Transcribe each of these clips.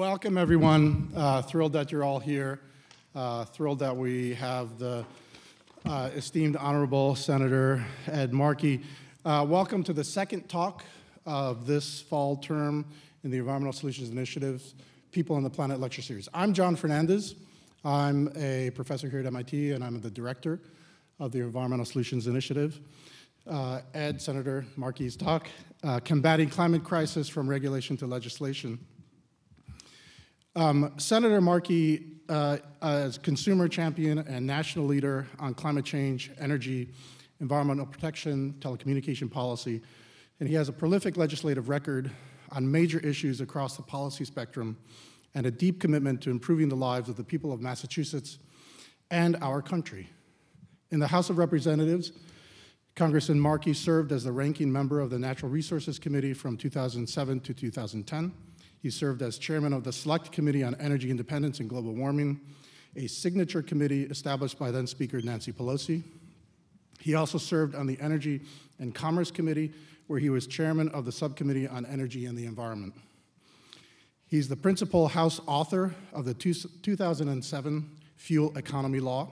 Welcome, everyone. Uh, thrilled that you're all here. Uh, thrilled that we have the uh, esteemed Honorable Senator Ed Markey. Uh, welcome to the second talk of this fall term in the Environmental Solutions Initiative People on the Planet Lecture Series. I'm John Fernandez. I'm a professor here at MIT, and I'm the director of the Environmental Solutions Initiative. Uh, Ed, Senator Markey's talk, uh, Combating Climate Crisis from Regulation to Legislation. Um, Senator Markey, uh, as consumer champion and national leader on climate change, energy, environmental protection, telecommunication policy, and he has a prolific legislative record on major issues across the policy spectrum and a deep commitment to improving the lives of the people of Massachusetts and our country. In the House of Representatives, Congressman Markey served as the ranking member of the Natural Resources Committee from 2007 to 2010. He served as chairman of the Select Committee on Energy Independence and Global Warming, a signature committee established by then Speaker Nancy Pelosi. He also served on the Energy and Commerce Committee, where he was chairman of the Subcommittee on Energy and the Environment. He's the principal House author of the 2007 Fuel Economy Law.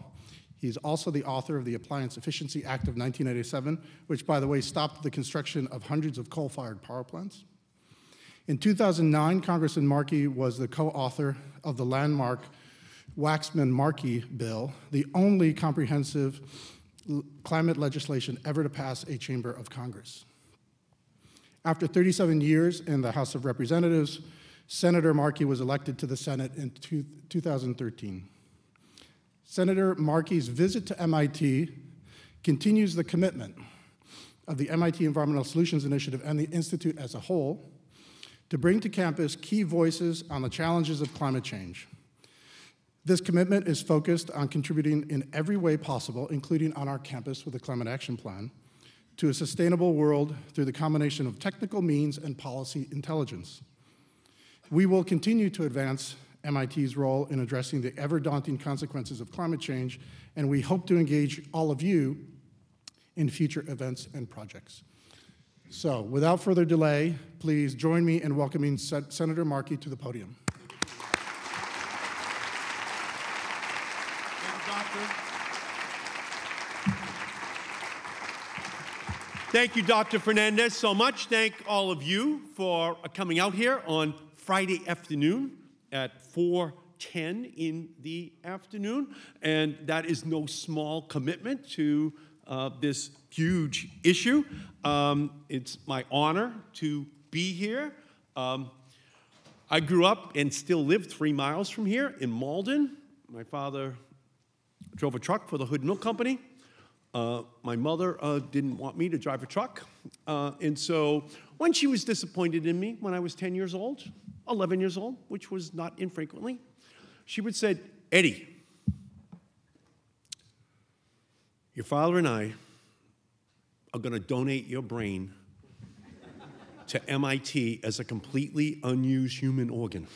He's also the author of the Appliance Efficiency Act of 1987, which, by the way, stopped the construction of hundreds of coal fired power plants. In 2009, Congressman Markey was the co-author of the landmark Waxman-Markey bill, the only comprehensive climate legislation ever to pass a chamber of Congress. After 37 years in the House of Representatives, Senator Markey was elected to the Senate in 2013. Senator Markey's visit to MIT continues the commitment of the MIT Environmental Solutions Initiative and the Institute as a whole to bring to campus key voices on the challenges of climate change. This commitment is focused on contributing in every way possible, including on our campus with the Climate Action Plan, to a sustainable world through the combination of technical means and policy intelligence. We will continue to advance MIT's role in addressing the ever daunting consequences of climate change, and we hope to engage all of you in future events and projects. So, without further delay, please join me in welcoming Sen Senator Markey to the podium. Thank you, Dr. Fernandez, so much. Thank all of you for coming out here on Friday afternoon at 4:10 in the afternoon, and that is no small commitment to uh, this huge issue. Um, it's my honor to be here. Um, I grew up and still live three miles from here in Malden. My father drove a truck for the Hood Milk Company. Uh, my mother uh, didn't want me to drive a truck. Uh, and so when she was disappointed in me when I was 10 years old, 11 years old, which was not infrequently, she would say, Eddie, your father and I are going to donate your brain to MIT as a completely unused human organ.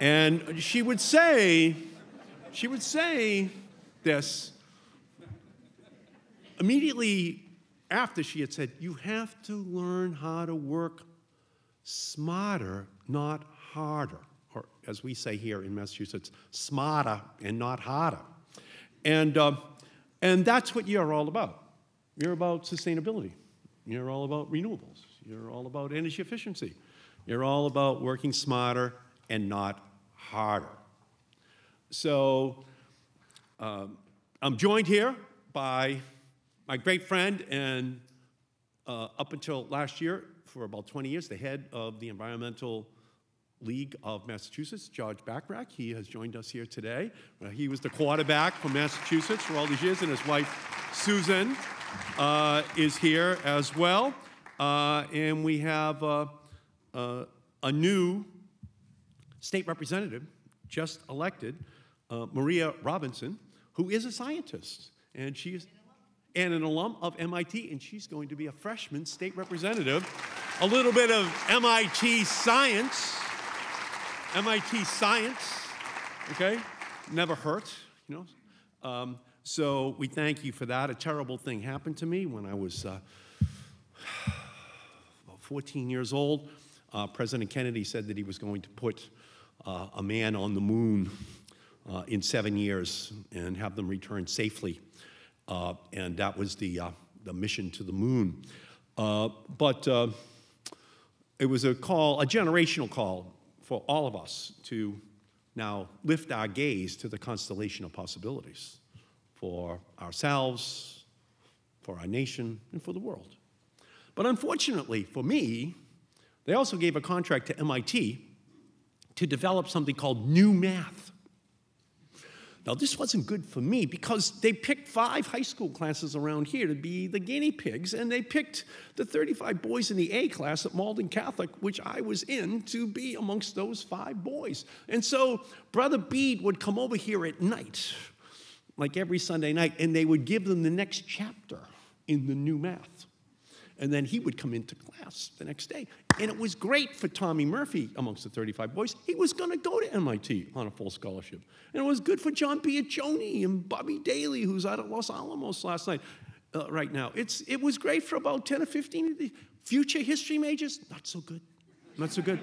and she would say, she would say this immediately after she had said, You have to learn how to work smarter, not harder. Or as we say here in Massachusetts, smarter and not harder. And uh, and that's what you're all about. You're about sustainability. You're all about renewables. You're all about energy efficiency. You're all about working smarter and not harder. So um, I'm joined here by my great friend and uh, up until last year, for about 20 years, the head of the Environmental League of Massachusetts, George Bachrach. He has joined us here today. Uh, he was the quarterback for Massachusetts for all these years, and his wife, Susan, uh, is here as well. Uh, and we have uh, uh, a new state representative just elected, uh, Maria Robinson, who is a scientist. And she's and an alum of MIT, and she's going to be a freshman state representative. A little bit of MIT science MIT science, okay? Never hurt, you know? Um, so we thank you for that. A terrible thing happened to me when I was uh, about 14 years old. uh, President Kennedy said that he was going to put uh, a man on the moon uh, in seven years and have them return safely. Uh, and that was the, uh, the mission to the moon. But it was a call, a generational call for all of us to now lift our gaze to the constellation of possibilities for ourselves, for our nation, and for the world. But unfortunately for me, they also gave a contract to MIT to develop something called new math. Now, this wasn't good for me because they picked five high school classes around here to be the guinea pigs, and they picked the 35 boys in the A class at Malden Catholic, which I was in, to be amongst those five boys. And so Brother Bede would come over here at night, like every Sunday night, and they would give them the next chapter in the new math. And then he would come into class the next day. And it was great for Tommy Murphy amongst the 35 boys. He was going to go to MIT on a full scholarship. And it was good for John Biaggioni and Bobby Daly, who's out at Los Alamos last night, uh, right now. It's, it was great for about 10 or 15 of the future history majors. Not so good. Not so good.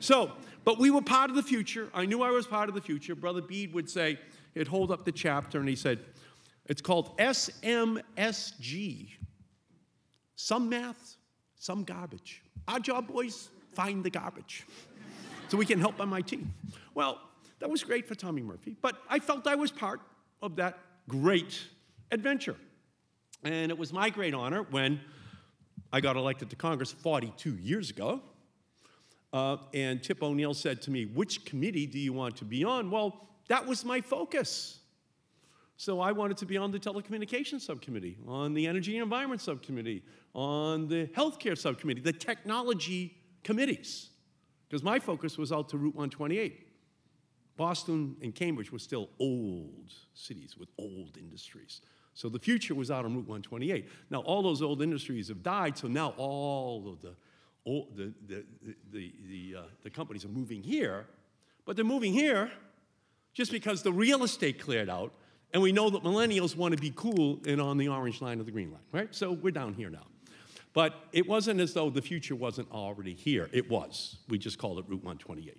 So, but we were part of the future. I knew I was part of the future. Brother Bede would say, he'd hold up the chapter and he said, it's called SMSG some math, some garbage. Our job, boys, find the garbage so we can help MIT. Well, that was great for Tommy Murphy, but I felt I was part of that great adventure. And it was my great honor when I got elected to Congress 42 years ago. Uh, and Tip O'Neill said to me, Which committee do you want to be on? Well, that was my focus. So I wanted to be on the telecommunications subcommittee, on the energy and environment subcommittee, on the healthcare subcommittee, the technology committees, because my focus was out to Route 128. Boston and Cambridge were still old cities with old industries. So the future was out on Route 128. Now, all those old industries have died, so now all of the, all the, the, the, the, uh, the companies are moving here, but they're moving here just because the real estate cleared out and we know that millennials want to be cool and on the orange line or the green line, right? So we're down here now. But it wasn't as though the future wasn't already here. It was. We just called it Route 128.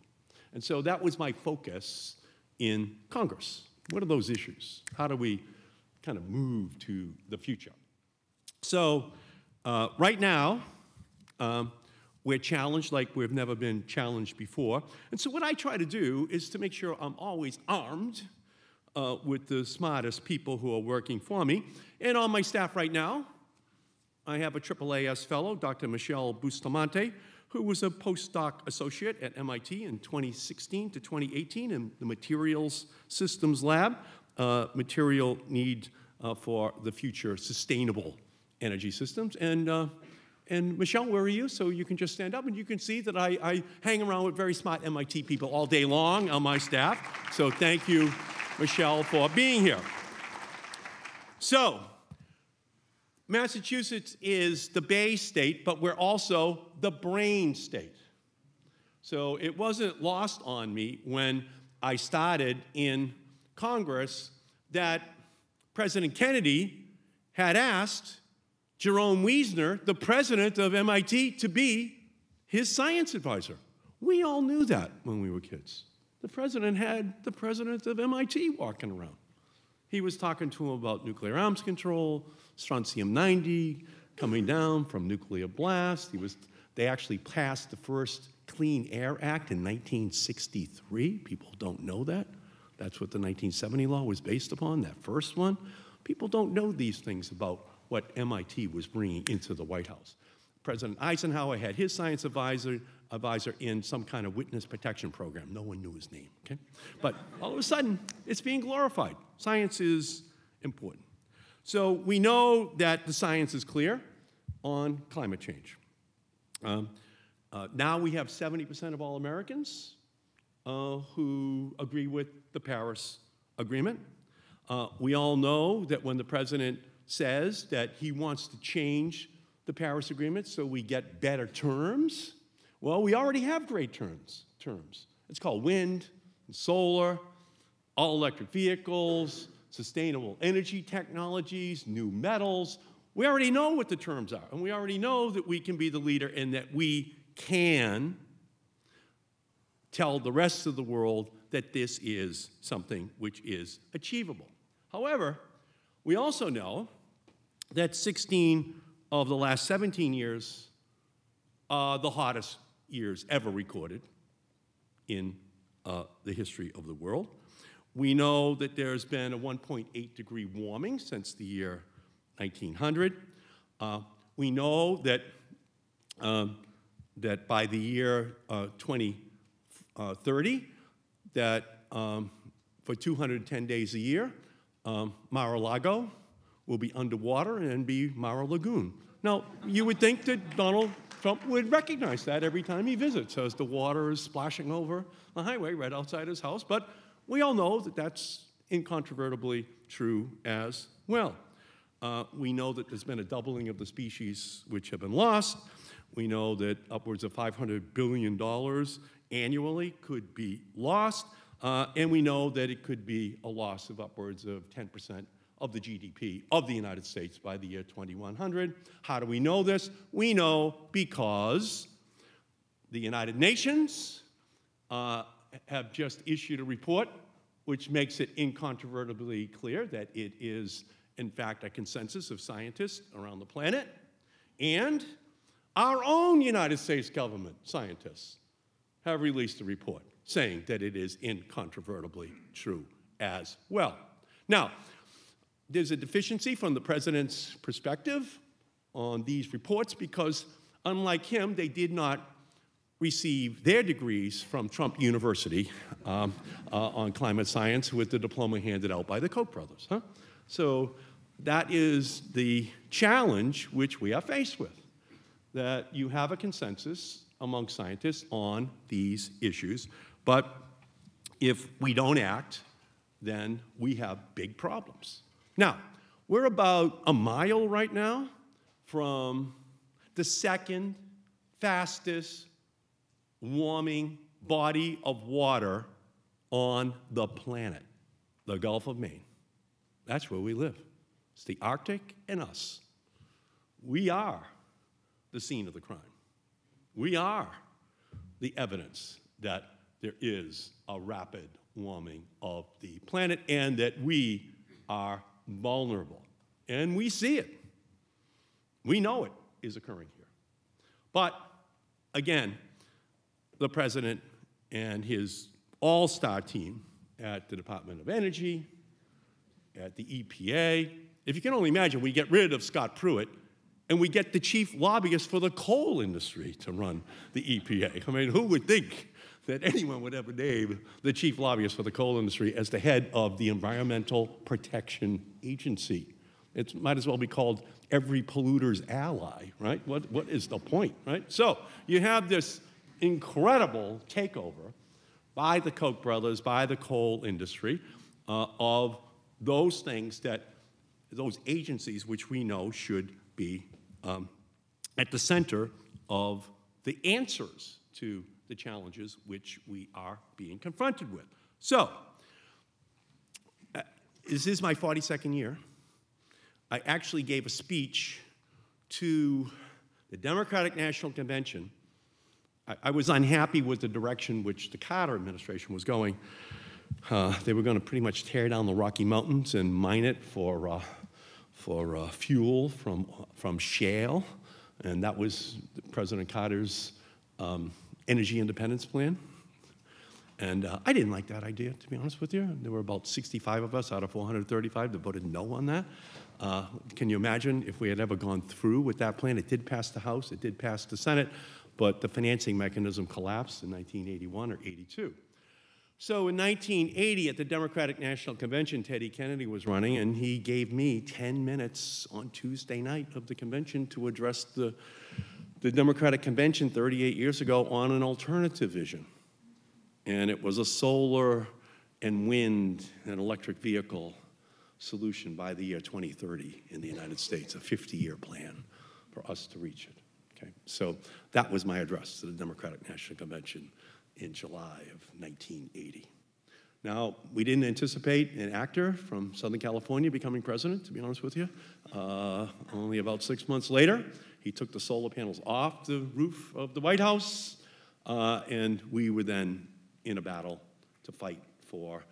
And so that was my focus in Congress. What are those issues? How do we kind of move to the future? So, uh, right now, um, we're challenged like we've never been challenged before. And so, what I try to do is to make sure I'm always armed uh, with the smartest people who are working for me. And on my staff right now, I have a AAAS fellow, Dr. Michelle Bustamante, who was a postdoc associate at MIT in 2016 to 2018 in the Materials Systems Lab, uh, material need uh, for the future sustainable energy systems. And, uh, and Michelle, where are you? So you can just stand up and you can see that I, I hang around with very smart MIT people all day long on my staff. So thank you Michelle, for being here. So, Massachusetts is the Bay State, but we're also the brain state. So it wasn't lost on me when I started in Congress that President Kennedy had asked Jerome Wiesner, the president of MIT, to be his science advisor. We all knew that when we were kids. The president had the president of MIT walking around. He was talking to him about nuclear arms control, strontium 90 coming down from nuclear blast. He was, they actually passed the first Clean Air Act in 1963. People don't know that. That's what the 1970 law was based upon, that first one. People don't know these things about what MIT was bringing into the White House. President Eisenhower had his science advisor, advisor in some kind of witness protection program. No one knew his name, okay? But all of a sudden, it's being glorified. Science is important. So we know that the science is clear on climate change. Um, uh, now we have 70% of all Americans uh, who agree with the Paris Agreement. Uh, we all know that when the president says that he wants to change the Paris Agreement so we get better terms, well, we already have great terms. terms. It's called wind and solar, all electric vehicles, sustainable energy technologies, new metals. We already know what the terms are, and we already know that we can be the leader and that we can tell the rest of the world that this is something which is achievable. However, we also know that 16 of the last 17 years are the hottest years ever recorded in uh, the history of the world. We know that there's been a 1.8 degree warming since the year 1900. Uh, we know that, um, that by the year uh, 2030, that um, for 210 days a year, um, Mar-a-Lago will be underwater and be Mara Lagoon. Now, you would think that Donald Trump would recognize that every time he visits as the water is splashing over the highway right outside his house, but we all know that that's incontrovertibly true as well. Uh, we know that there's been a doubling of the species which have been lost. We know that upwards of $500 billion annually could be lost. Uh, and we know that it could be a loss of upwards of 10% of the GDP of the United States by the year 2100. How do we know this? We know because the United Nations uh, have just issued a report which makes it incontrovertibly clear that it is, in fact, a consensus of scientists around the planet. And our own United States government scientists have released a report saying that it is incontrovertibly true as well. Now, there's a deficiency from the president's perspective on these reports because, unlike him, they did not receive their degrees from Trump University um, uh, on climate science with the diploma handed out by the Koch brothers. Huh? So that is the challenge which we are faced with, that you have a consensus among scientists on these issues, but if we don't act, then we have big problems. Now, we're about a mile right now from the second fastest warming body of water on the planet, the Gulf of Maine. That's where we live. It's the Arctic and us. We are the scene of the crime. We are the evidence that there is a rapid warming of the planet and that we are vulnerable. And we see it. We know it is occurring here. But again, the president and his all star team at the Department of Energy, at the EPA. If you can only imagine, we get rid of Scott Pruitt and we get the chief lobbyist for the coal industry to run the EPA. I mean, who would think that anyone would ever name the chief lobbyist for the coal industry as the head of the Environmental Protection Agency? It might as well be called every polluter's ally, right? What, what is the point, right? So you have this incredible takeover by the Koch brothers, by the coal industry, uh, of those things that, those agencies which we know should be um, at the center of the answers to the challenges which we are being confronted with. So, uh, this is my 42nd year. I actually gave a speech to the Democratic National Convention I, was unhappy with the direction which the Carter administration was going. Uh, they were going to pretty much tear down the Rocky Mountains and mine it for, uh, for uh, fuel from, from shale. And that was President Carter's um, energy independence plan. And uh, I didn't like that idea, to be honest with you. There were about 65 of us out of 435 that voted no on that. Uh, can you imagine if we had ever gone through with that plan? It did pass the House, it did pass the Senate, but the financing mechanism collapsed in 1981 or 82. So in 1980, at the Democratic National Convention, Teddy Kennedy was running, and he gave me 10 minutes on Tuesday night of the convention to address the, the Democratic Convention 38 years ago on an alternative vision. And it was a solar and wind and electric vehicle solution by the year 2030 in the United States, a 50 year plan for us to reach it. Okay, so that was my address to the Democratic National Convention in July of 1980. Now, we didn't anticipate an actor from Southern California becoming president, to be honest with you. Uh, only about six months later, he took the solar panels off the roof of the White House, uh, and we were then in a battle to fight for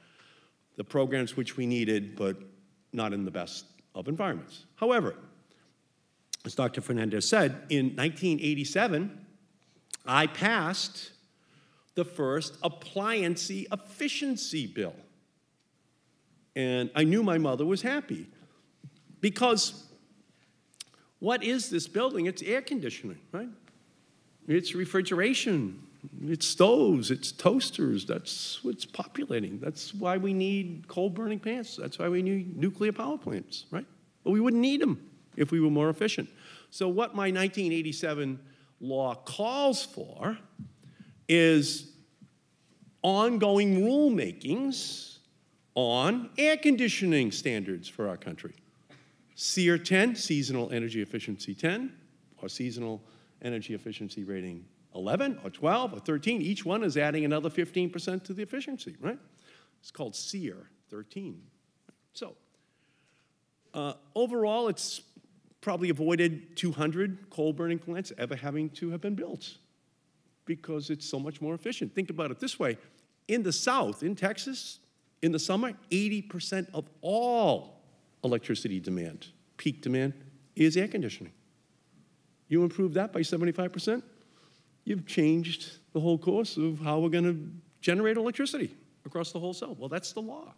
the programs which we needed, but not in the best of environments. However, as Dr. Fernandez said, in 1987, I passed the first appliance efficiency bill. And I knew my mother was happy because what is this building? It's air conditioning, right? It's refrigeration, it's stoves, it's toasters. That's what's populating. That's why we need coal burning plants. That's why we need nuclear power plants, right? But we wouldn't need them if we were more efficient. So, what my 1987 law calls for is ongoing rulemakings on air conditioning standards for our country. SEER 10, Seasonal Energy Efficiency 10, or Seasonal Energy Efficiency Rating 11 or 12 or 13, each one is adding another 15% to the efficiency, right? It's called SEER 13. So, uh, overall, it's probably avoided 200 coal burning plants ever having to have been built because it's so much more efficient. Think about it this way in the South, in Texas, in the summer, 80% of all electricity demand, peak demand, is air conditioning. You improve that by 75%, you've changed the whole course of how we're going to generate electricity across the whole cell. Well, that's the law.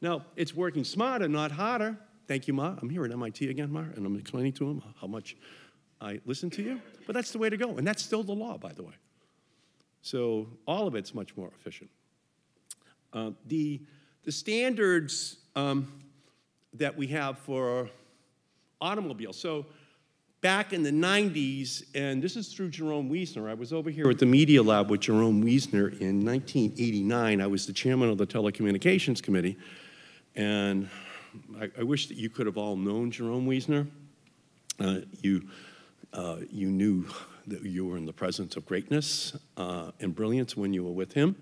Now, it's working smarter, not harder. Thank you, Ma. I'm here at MIT again, Ma, and I'm explaining to him how much I listen to you. But that's the way to go, and that's still the law, by the way. So all of it's much more efficient. Uh, the, the standards um, that we have for automobiles. So back in the 90s, and this is through Jerome Wiesner. I was over here at the Media Lab with Jerome Wiesner in 1989. I was the chairman of the Telecommunications Committee, and I, I wish that you could have all known Jerome Wiesner. Uh, you, uh, you knew that you were in the presence of greatness uh, and brilliance when you were with him.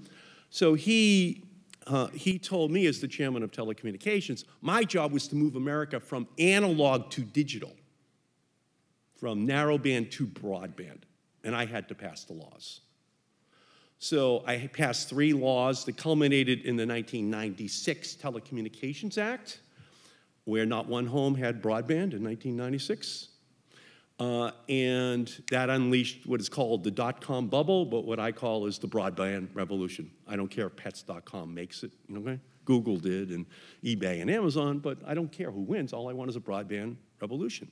So he, uh, he told me, as the chairman of telecommunications, my job was to move America from analog to digital, from narrowband to broadband, and I had to pass the laws. So I passed three laws that culminated in the 1996 Telecommunications Act, where not one home had broadband in 1996. Uh, and that unleashed what is called the dot-com bubble, but what I call is the broadband revolution. I don't care if pets.com makes it, you know, okay? Google did, and eBay and Amazon, but I don't care who wins. All I want is a broadband revolution.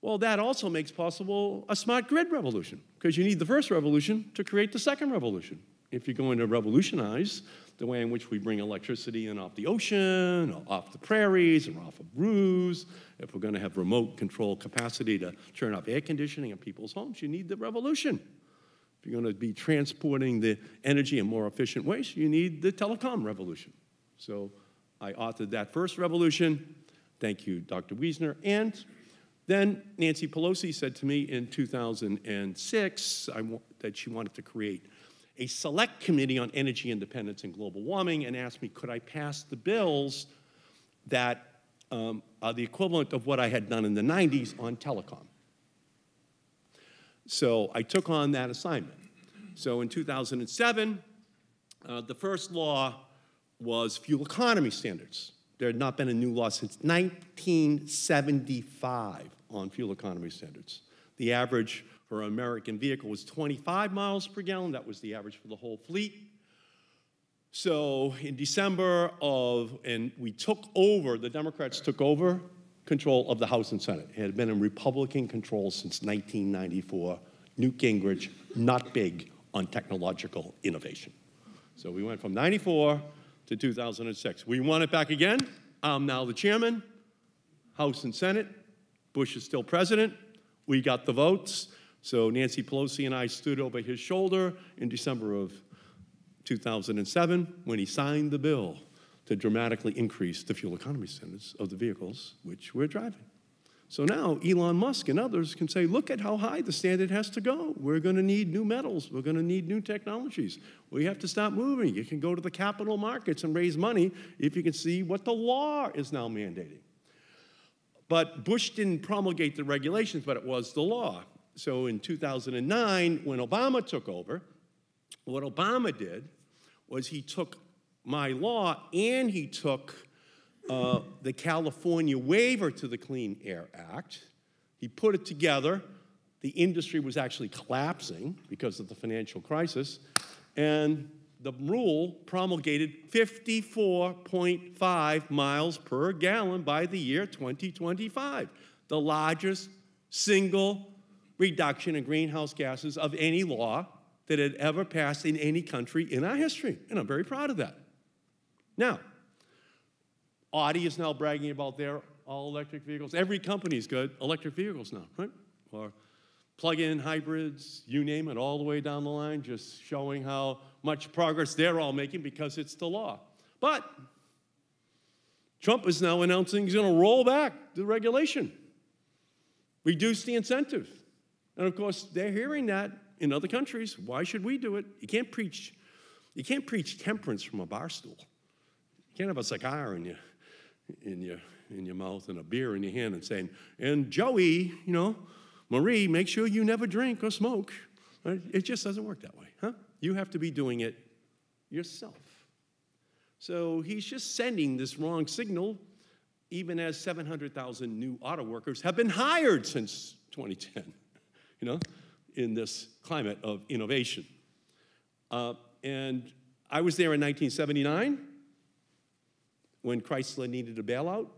Well, that also makes possible a smart grid revolution, because you need the first revolution to create the second revolution. If you're going to revolutionize the way in which we bring electricity in off the ocean, off the prairies, and off of roofs. If we're going to have remote control capacity to turn off air conditioning in people's homes, you need the revolution. If you're going to be transporting the energy in more efficient ways, you need the telecom revolution. So I authored that first revolution. Thank you, Dr. Wiesner. And then Nancy Pelosi said to me in 2006 that she wanted to create a select committee on energy independence and global warming and asked me, could I pass the bills that um, are the equivalent of what I had done in the 90s on telecom? So I took on that assignment. So in 2007, uh, the first law was fuel economy standards. There had not been a new law since 1975 on fuel economy standards. The average for an American vehicle was 25 miles per gallon. That was the average for the whole fleet. So in December of, and we took over, the Democrats took over control of the House and Senate. It had been in Republican control since 1994. Newt Gingrich, not big on technological innovation. So we went from 94 to 2006. We won it back again. I'm now the chairman, House and Senate. Bush is still president. We got the votes. So Nancy Pelosi and I stood over his shoulder in December of 2007 when he signed the bill to dramatically increase the fuel economy standards of the vehicles which we're driving. So now Elon Musk and others can say, look at how high the standard has to go. We're going to need new metals. We're going to need new technologies. We have to stop moving. You can go to the capital markets and raise money if you can see what the law is now mandating. But Bush didn't promulgate the regulations, but it was the law. So in 2009, when Obama took over, what Obama did was he took my law and he took uh, the California waiver to the Clean Air Act. He put it together. The industry was actually collapsing because of the financial crisis. And the rule promulgated 54.5 miles per gallon by the year 2025, the largest single reduction in greenhouse gases of any law that had ever passed in any country in our history. And I'm very proud of that. Now, Audi is now bragging about their all electric vehicles. Every company's got electric vehicles now, right? Or plug in hybrids, you name it, all the way down the line, just showing how much progress they're all making because it's the law. But Trump is now announcing he's going to roll back the regulation, reduce the incentive. And of course, they're hearing that in other countries. Why should we do it? You can't preach, you can't preach temperance from a bar stool. You can't have a cigar in your, in your, in your mouth and a beer in your hand and saying, and Joey, you know, Marie, make sure you never drink or smoke. Uh, it just doesn't work that way, huh? You have to be doing it yourself. So he's just sending this wrong signal, even as 700,000 new auto workers have been hired since 2010, you know, in this climate of innovation. Uh, and I was there in 1979 when Chrysler needed a bailout.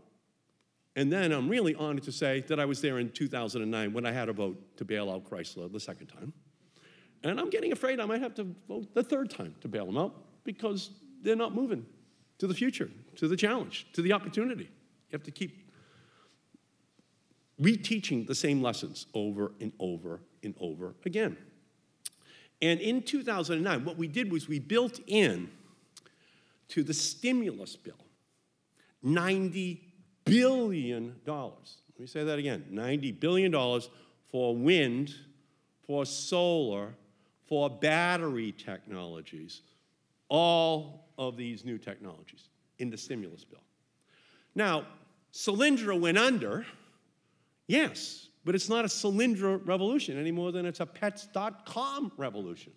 And then I'm really honored to say that I was there in 2009 when I had a vote to bail out Chrysler the second time. And I'm getting afraid I might have to vote the third time to bail them out because they're not moving to the future, to the challenge, to the opportunity. You have to keep reteaching the same lessons over and over and over again. And in 2009, what we did was we built in to the stimulus bill 90 billion dollars. Let me say that again 90 billion dollars for wind, for solar, for battery technologies, all of these new technologies in the stimulus bill. Now, Solyndra went under, yes, but it's not a Solyndra revolution any more than it's a pets.com revolution.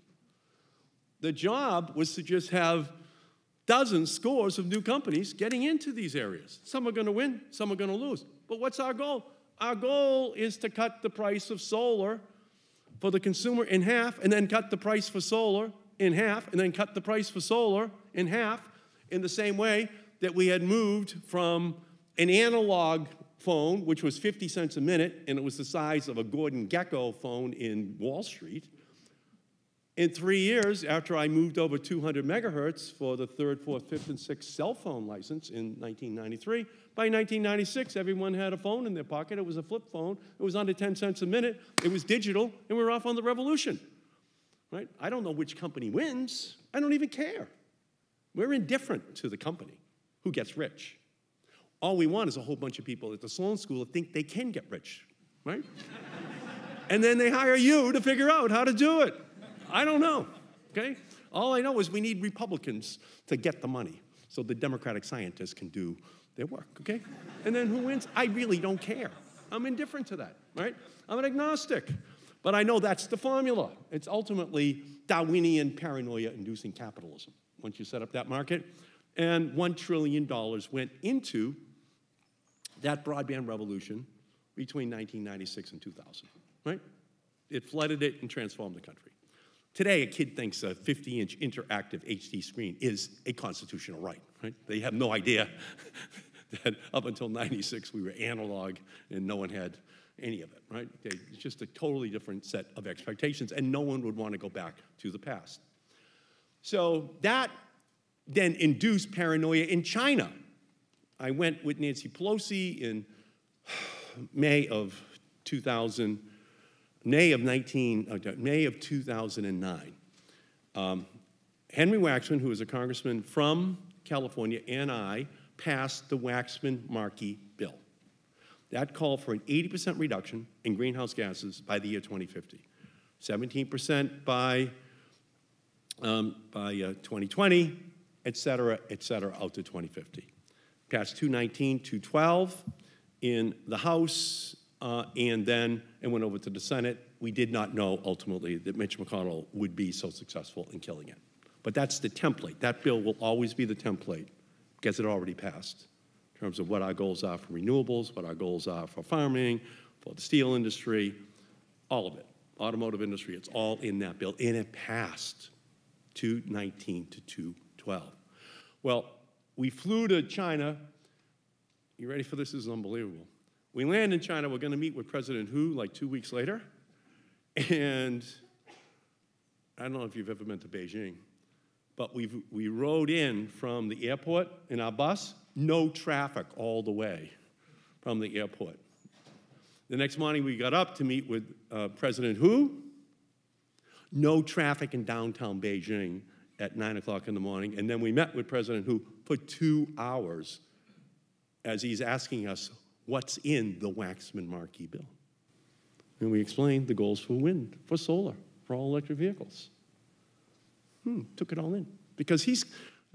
The job was to just have dozens, scores of new companies getting into these areas. Some are going to win, some are going to lose. But what's our goal? Our goal is to cut the price of solar for the consumer in half, and then cut the price for solar in half, and then cut the price for solar in half, in the same way that we had moved from an analog phone, which was 50 cents a minute, and it was the size of a Gordon Gekko phone in Wall Street, in three years, after I moved over 200 megahertz for the third, fourth, fifth, and sixth cell phone license in 1993, by 1996, everyone had a phone in their pocket. It was a flip phone. It was under 10 cents a minute. It was digital, and we were off on the revolution. Right? I don't know which company wins. I don't even care. We're indifferent to the company who gets rich. All we want is a whole bunch of people at the Sloan School that think they can get rich, right? and then they hire you to figure out how to do it. I don't know, okay? All I know is we need Republicans to get the money so the Democratic scientists can do their work, okay? And then who wins? I really don't care. I'm indifferent to that, right? I'm an agnostic. But I know that's the formula. It's ultimately Darwinian paranoia inducing capitalism once you set up that market. And $1 trillion went into that broadband revolution between 1996 and 2000, right? It flooded it and transformed the country. Today, a kid thinks a 50 inch interactive HD screen is a constitutional right, right? They have no idea that up until 96 we were analog and no one had any of it, right? It's just a totally different set of expectations, and no one would want to go back to the past. So that then induced paranoia in China. I went with Nancy Pelosi in May of 2000. May of 19, uh, May of 2009. Um, Henry Waxman, who was a congressman from California, and I passed the Waxman-Markey bill. That called for an 80% reduction in greenhouse gases by the year 2050, 17% by, um, by uh, 2020, et cetera, et cetera, out to 2050. Passed 219, 212 in the House, uh, and then it went over to the Senate. We did not know ultimately that Mitch McConnell would be so successful in killing it. But that's the template. That bill will always be the template because it already passed in terms of what our goals are for renewables, what our goals are for farming, for the steel industry, all of it. Automotive industry, it's all in that bill. And it passed 219 to 212. Well, we flew to China. You ready for this? This is unbelievable. We land in China. We're going to meet with President Hu like two weeks later. And I don't know if you've ever been to Beijing, but we we rode in from the airport in our bus, no traffic all the way from the airport. The next morning, we got up to meet with uh, President Hu. No traffic in downtown Beijing at 9 o'clock in the morning. And then we met with President Hu for two hours as he's asking us what's in the Waxman Markey bill. And we explained the goals for wind, for solar, for all electric vehicles. Hmm, took it all in. Because he's,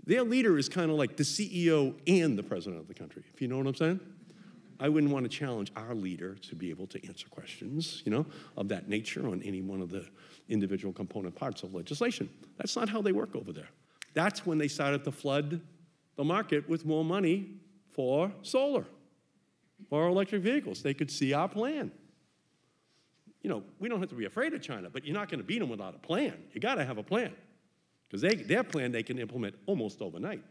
their leader is kind of like the CEO and the president of the country, if you know what I'm saying. I wouldn't want to challenge our leader to be able to answer questions, you know, of that nature on any one of the individual component parts of legislation. That's not how they work over there. That's when they started to flood the market with more money for solar, for electric vehicles. They could see our plan. You know, we don't have to be afraid of China, but you're not going to beat them without a plan. You got to have a plan because their plan they can implement almost overnight.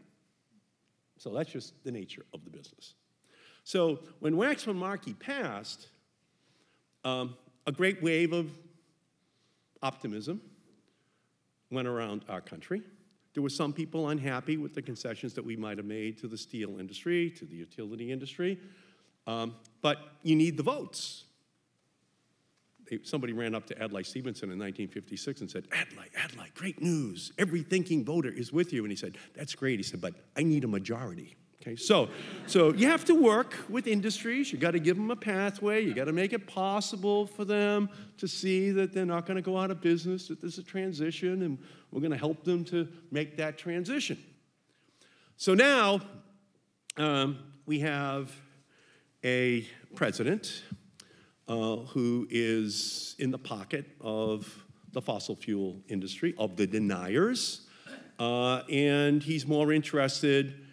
So that's just the nature of the business. So when Waxman Markey passed, um, a great wave of optimism went around our country. There were some people unhappy with the concessions that we might have made to the steel industry, to the utility industry, um, but you need the votes. Somebody ran up to Adlai Stevenson in 1956 and said, Adlai, Adlai, great news. Every thinking voter is with you. And he said, That's great. He said, But I need a majority. Okay, so, so you have to work with industries. You got to give them a pathway. You got to make it possible for them to see that they're not going to go out of business, that there's a transition, and we're going to help them to make that transition. So now um, we have a president uh, who is in the pocket of the fossil fuel industry, of the deniers, uh, and he's more interested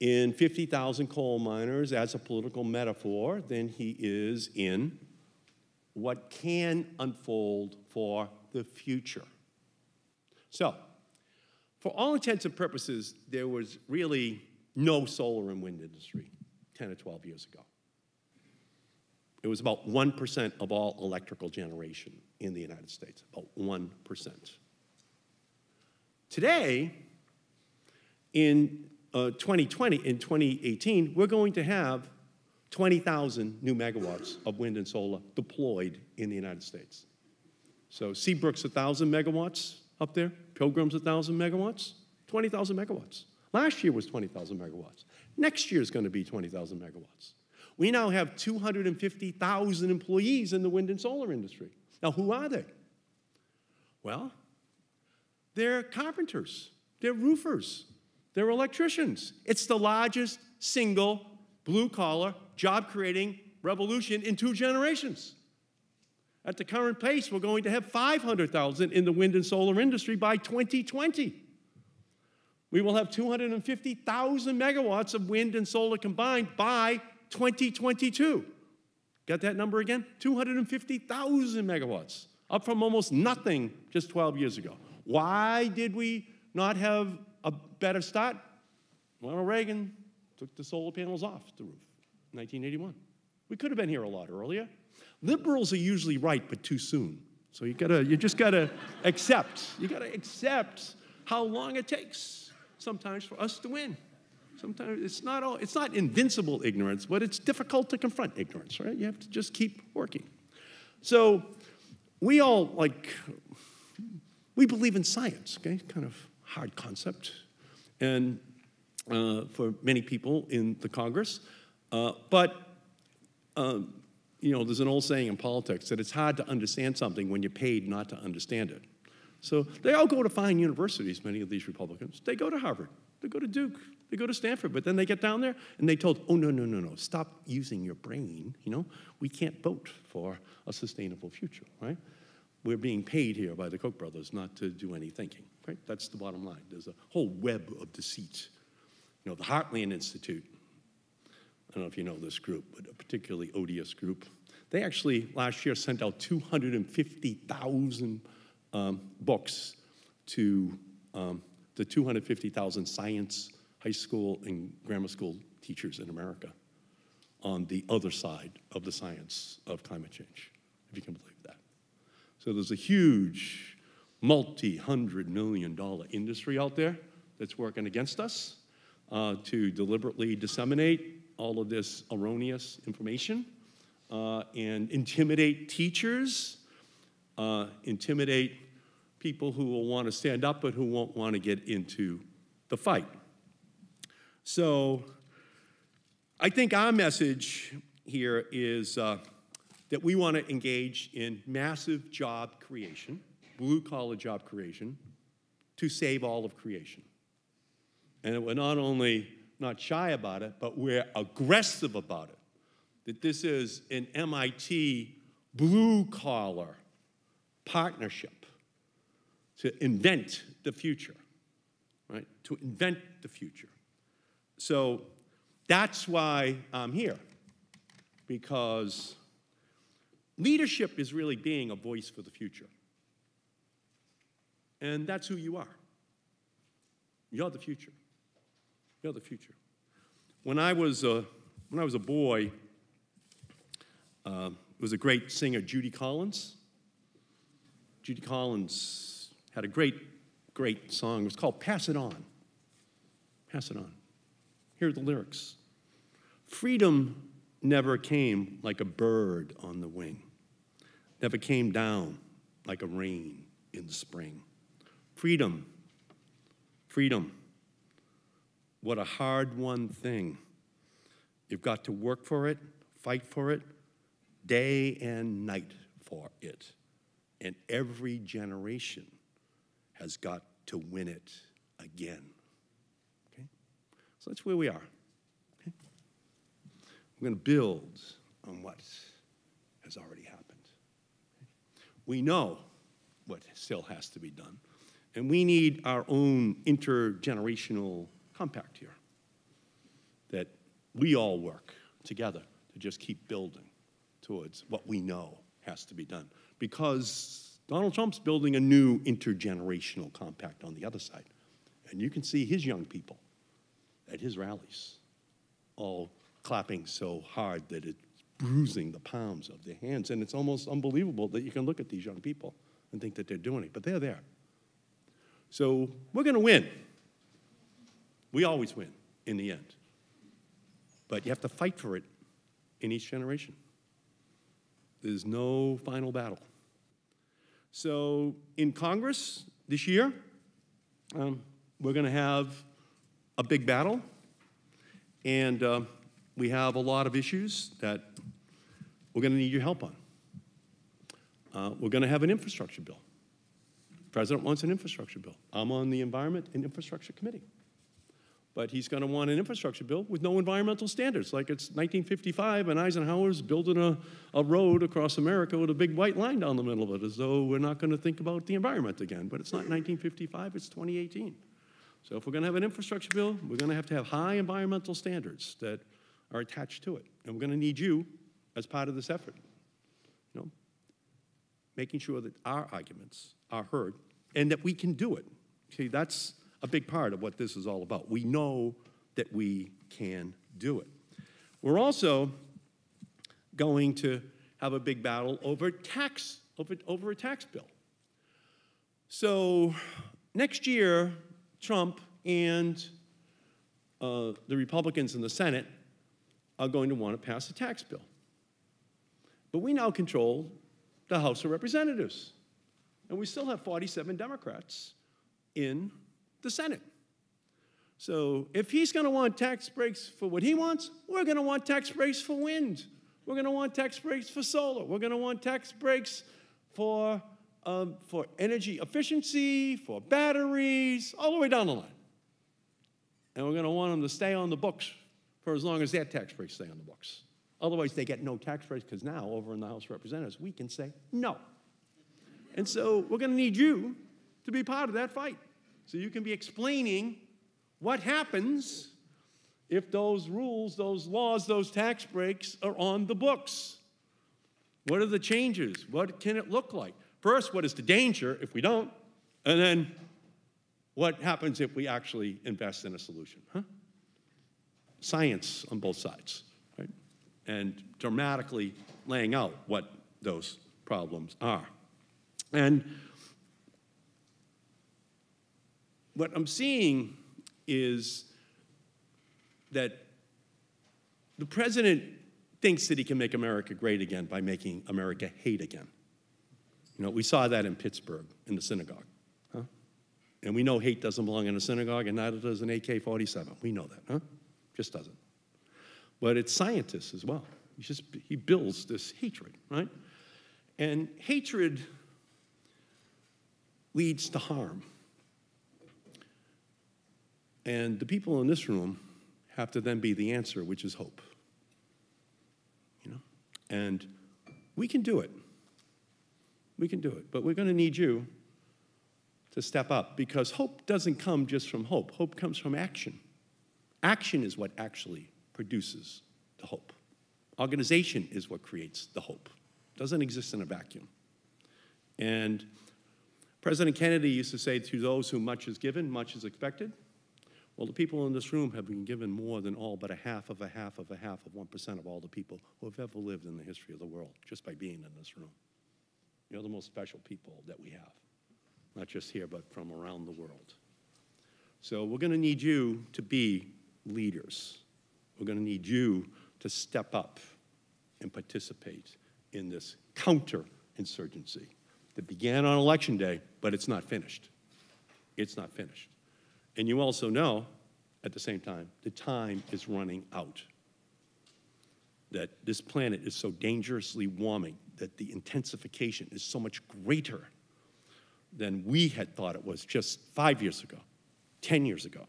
in 50,000 coal miners as a political metaphor than he is in what can unfold for the future. So, for all intents and purposes, there was really no solar and wind industry 10 or 12 years ago. It was about 1% of all electrical generation in the United States, about 1%. Today, in uh, 2020, in 2018, we're going to have 20,000 new megawatts of wind and solar deployed in the United States. So Seabrook's 1,000 megawatts up there, Pilgrim's 1,000 megawatts, 20,000 megawatts. Last year was 20,000 megawatts. Next year is going to be 20,000 megawatts. We now have 250,000 employees in the wind and solar industry. Now, who are they? Well, they're carpenters, they're roofers, they're electricians. It's the largest single blue collar job creating revolution in two generations. At the current pace, we're going to have 500,000 in the wind and solar industry by 2020. We will have 250,000 megawatts of wind and solar combined by 2022. Got that number again? 250,000 megawatts, up from almost nothing just 12 years ago. Why did we not have a better start? Ronald Reagan took the solar panels off the roof 1981. We could have been here a lot earlier. Liberals are usually right, but too soon. So you gotta, you just gotta accept. You gotta accept how long it takes sometimes for us to win. Sometimes it's not all, it's not invincible ignorance, but it's difficult to confront ignorance, right? You have to just keep working. So we all like we believe in science, okay? Kind of hard concept. And uh, for many people in the Congress. Uh, but, um, you know, there's an old saying in politics that it's hard to understand something when you're paid not to understand it. So they all go to fine universities, many of these Republicans. They go to Harvard, they go to Duke, they go to Stanford, but then they get down there and they told, oh, no, no, no, no, stop using your brain, you know? We can't vote for a sustainable future, right? We're being paid here by the Koch brothers not to do any thinking, right? That's the bottom line. There's a whole web of deceit. You know, the Heartland Institute, I don't know if you know this group, but a particularly odious group. They actually last year sent out 250,000 um, books to um, the 250,000 science high school and grammar school teachers in America on the other side of the science of climate change, if you can believe that. So there's a huge multi hundred million dollar industry out there that's working against us uh, to deliberately disseminate all of this erroneous information uh, and intimidate teachers, uh, intimidate people who will want to stand up but who won't want to get into the fight. So I think our message here is uh, that we want to engage in massive job creation, blue collar job creation, to save all of creation. And we're not only not shy about it, but we're aggressive about it. That this is an MIT blue collar partnership to invent the future, right? To invent the future. So that's why I'm here, because leadership is really being a voice for the future. And that's who you are. You're the future. You're the future. When I was a, when I was a boy, uh, it was a great singer, Judy Collins. Judy Collins had a great, great song. It was called Pass It On. Pass It On. Here are the lyrics Freedom never came like a bird on the wing, never came down like a rain in the spring. Freedom, freedom, what a hard won thing. You've got to work for it, fight for it, day and night for it. And every generation has got to win it again. Okay? So that's where we are. Okay? We're going to build on what has already happened. We know what still has to be done, and we need our own intergenerational compact here that we all work together to just keep building towards what we know has to be done. Because Donald Trump's building a new intergenerational compact on the other side. And you can see his young people at his rallies all clapping so hard that it's bruising the palms of their hands. And it's almost unbelievable that you can look at these young people and think that they're doing it, but they're there. So we're going to win. We always win in the end. But you have to fight for it in each generation. There's no final battle. So in Congress this year, um, we're going to have a big battle, and uh, we have a lot of issues that we're going to need your help on. Uh, we're going to have an infrastructure bill. The president wants an infrastructure bill. I'm on the Environment and Infrastructure Committee. But he's going to want an infrastructure bill with no environmental standards, like it's 1955 and Eisenhower's building a, a road across America with a big white line down the middle of it, as though we're not going to think about the environment again. But it's not 1955, it's 2018. So if we're going to have an infrastructure bill, we're going to have to have high environmental standards that are attached to it. And we're going to need you as part of this effort. You know, making sure that our arguments are heard and that we can do it. See, that's a big part of what this is all about. We know that we can do it. We're also going to have a big battle over tax over, over a tax bill. So next year, Trump and uh, the Republicans in the Senate are going to want to pass a tax bill. But we now control the House of Representatives. And we still have 47 Democrats in the Senate. So if he's going to want tax breaks for what he wants, we're going to want tax breaks for wind. We're going to want tax breaks for solar. We're going to want tax breaks for, um, for energy efficiency, for batteries, all the way down the line. And we're going to want them to stay on the books for as long as their tax breaks stay on the books. Otherwise, they get no tax breaks because now, over in the House of Representatives, we can say no. And so we're going to need you to be part of that fight. So you can be explaining what happens if those rules, those laws, those tax breaks are on the books. What are the changes? What can it look like? First, what is the danger if we don't? And then, what happens if we actually invest in a solution? Huh? Science on both sides, right? And dramatically laying out what those problems are. And what I'm seeing is that the president thinks that he can make America great again by making America hate again. You know, we saw that in Pittsburgh in the synagogue. Huh? And we know hate doesn't belong in a synagogue, and neither does an AK 47. We know that, huh? Just doesn't. But it's scientists as well. He just he builds this hatred, right? And hatred leads to harm. And the people in this room have to then be the answer, which is hope. You know? And we can do it. We can do it. But we're going to need you to step up because hope doesn't come just from hope, hope comes from action. Action is what actually produces the hope. Organization is what creates the hope. It doesn't exist in a vacuum. And President Kennedy used to say, To those whom much is given, much is expected. Well, the people in this room have been given more than all but a half of a half of a half of 1% of all the people who have ever lived in the history of the world just by being in this room. You're the most special people that we have, not just here, but from around the world. So we're going to need you to be leaders. We're going to need you to step up and participate in this counterinsurgency that began on election day, but it's not finished. It's not finished. And you also know, at the same time, the time is running out. That this planet is so dangerously warming, that the intensification is so much greater than we had thought it was just five years ago, 10 years ago.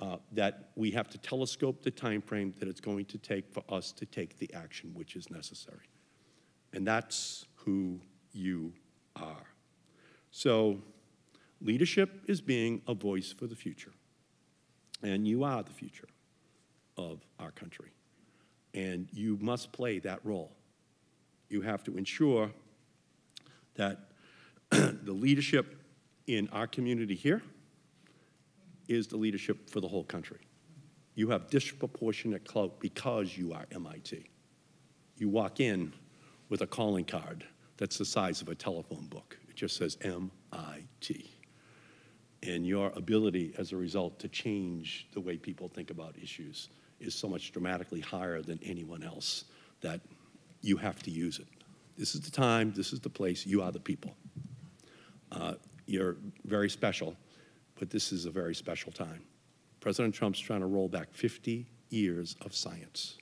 Uh, that we have to telescope the time frame that it's going to take for us to take the action which is necessary. And that's who you are. So, Leadership is being a voice for the future. And you are the future of our country. And you must play that role. You have to ensure that the leadership in our community here is the leadership for the whole country. You have disproportionate clout because you are MIT. You walk in with a calling card that's the size of a telephone book. It just says MIT and your ability as a result to change the way people think about issues is so much dramatically higher than anyone else that you have to use it. This is the time, this is the place, you are the people. Uh, you're very special, but this is a very special time. President Trump's trying to roll back 50 years of science,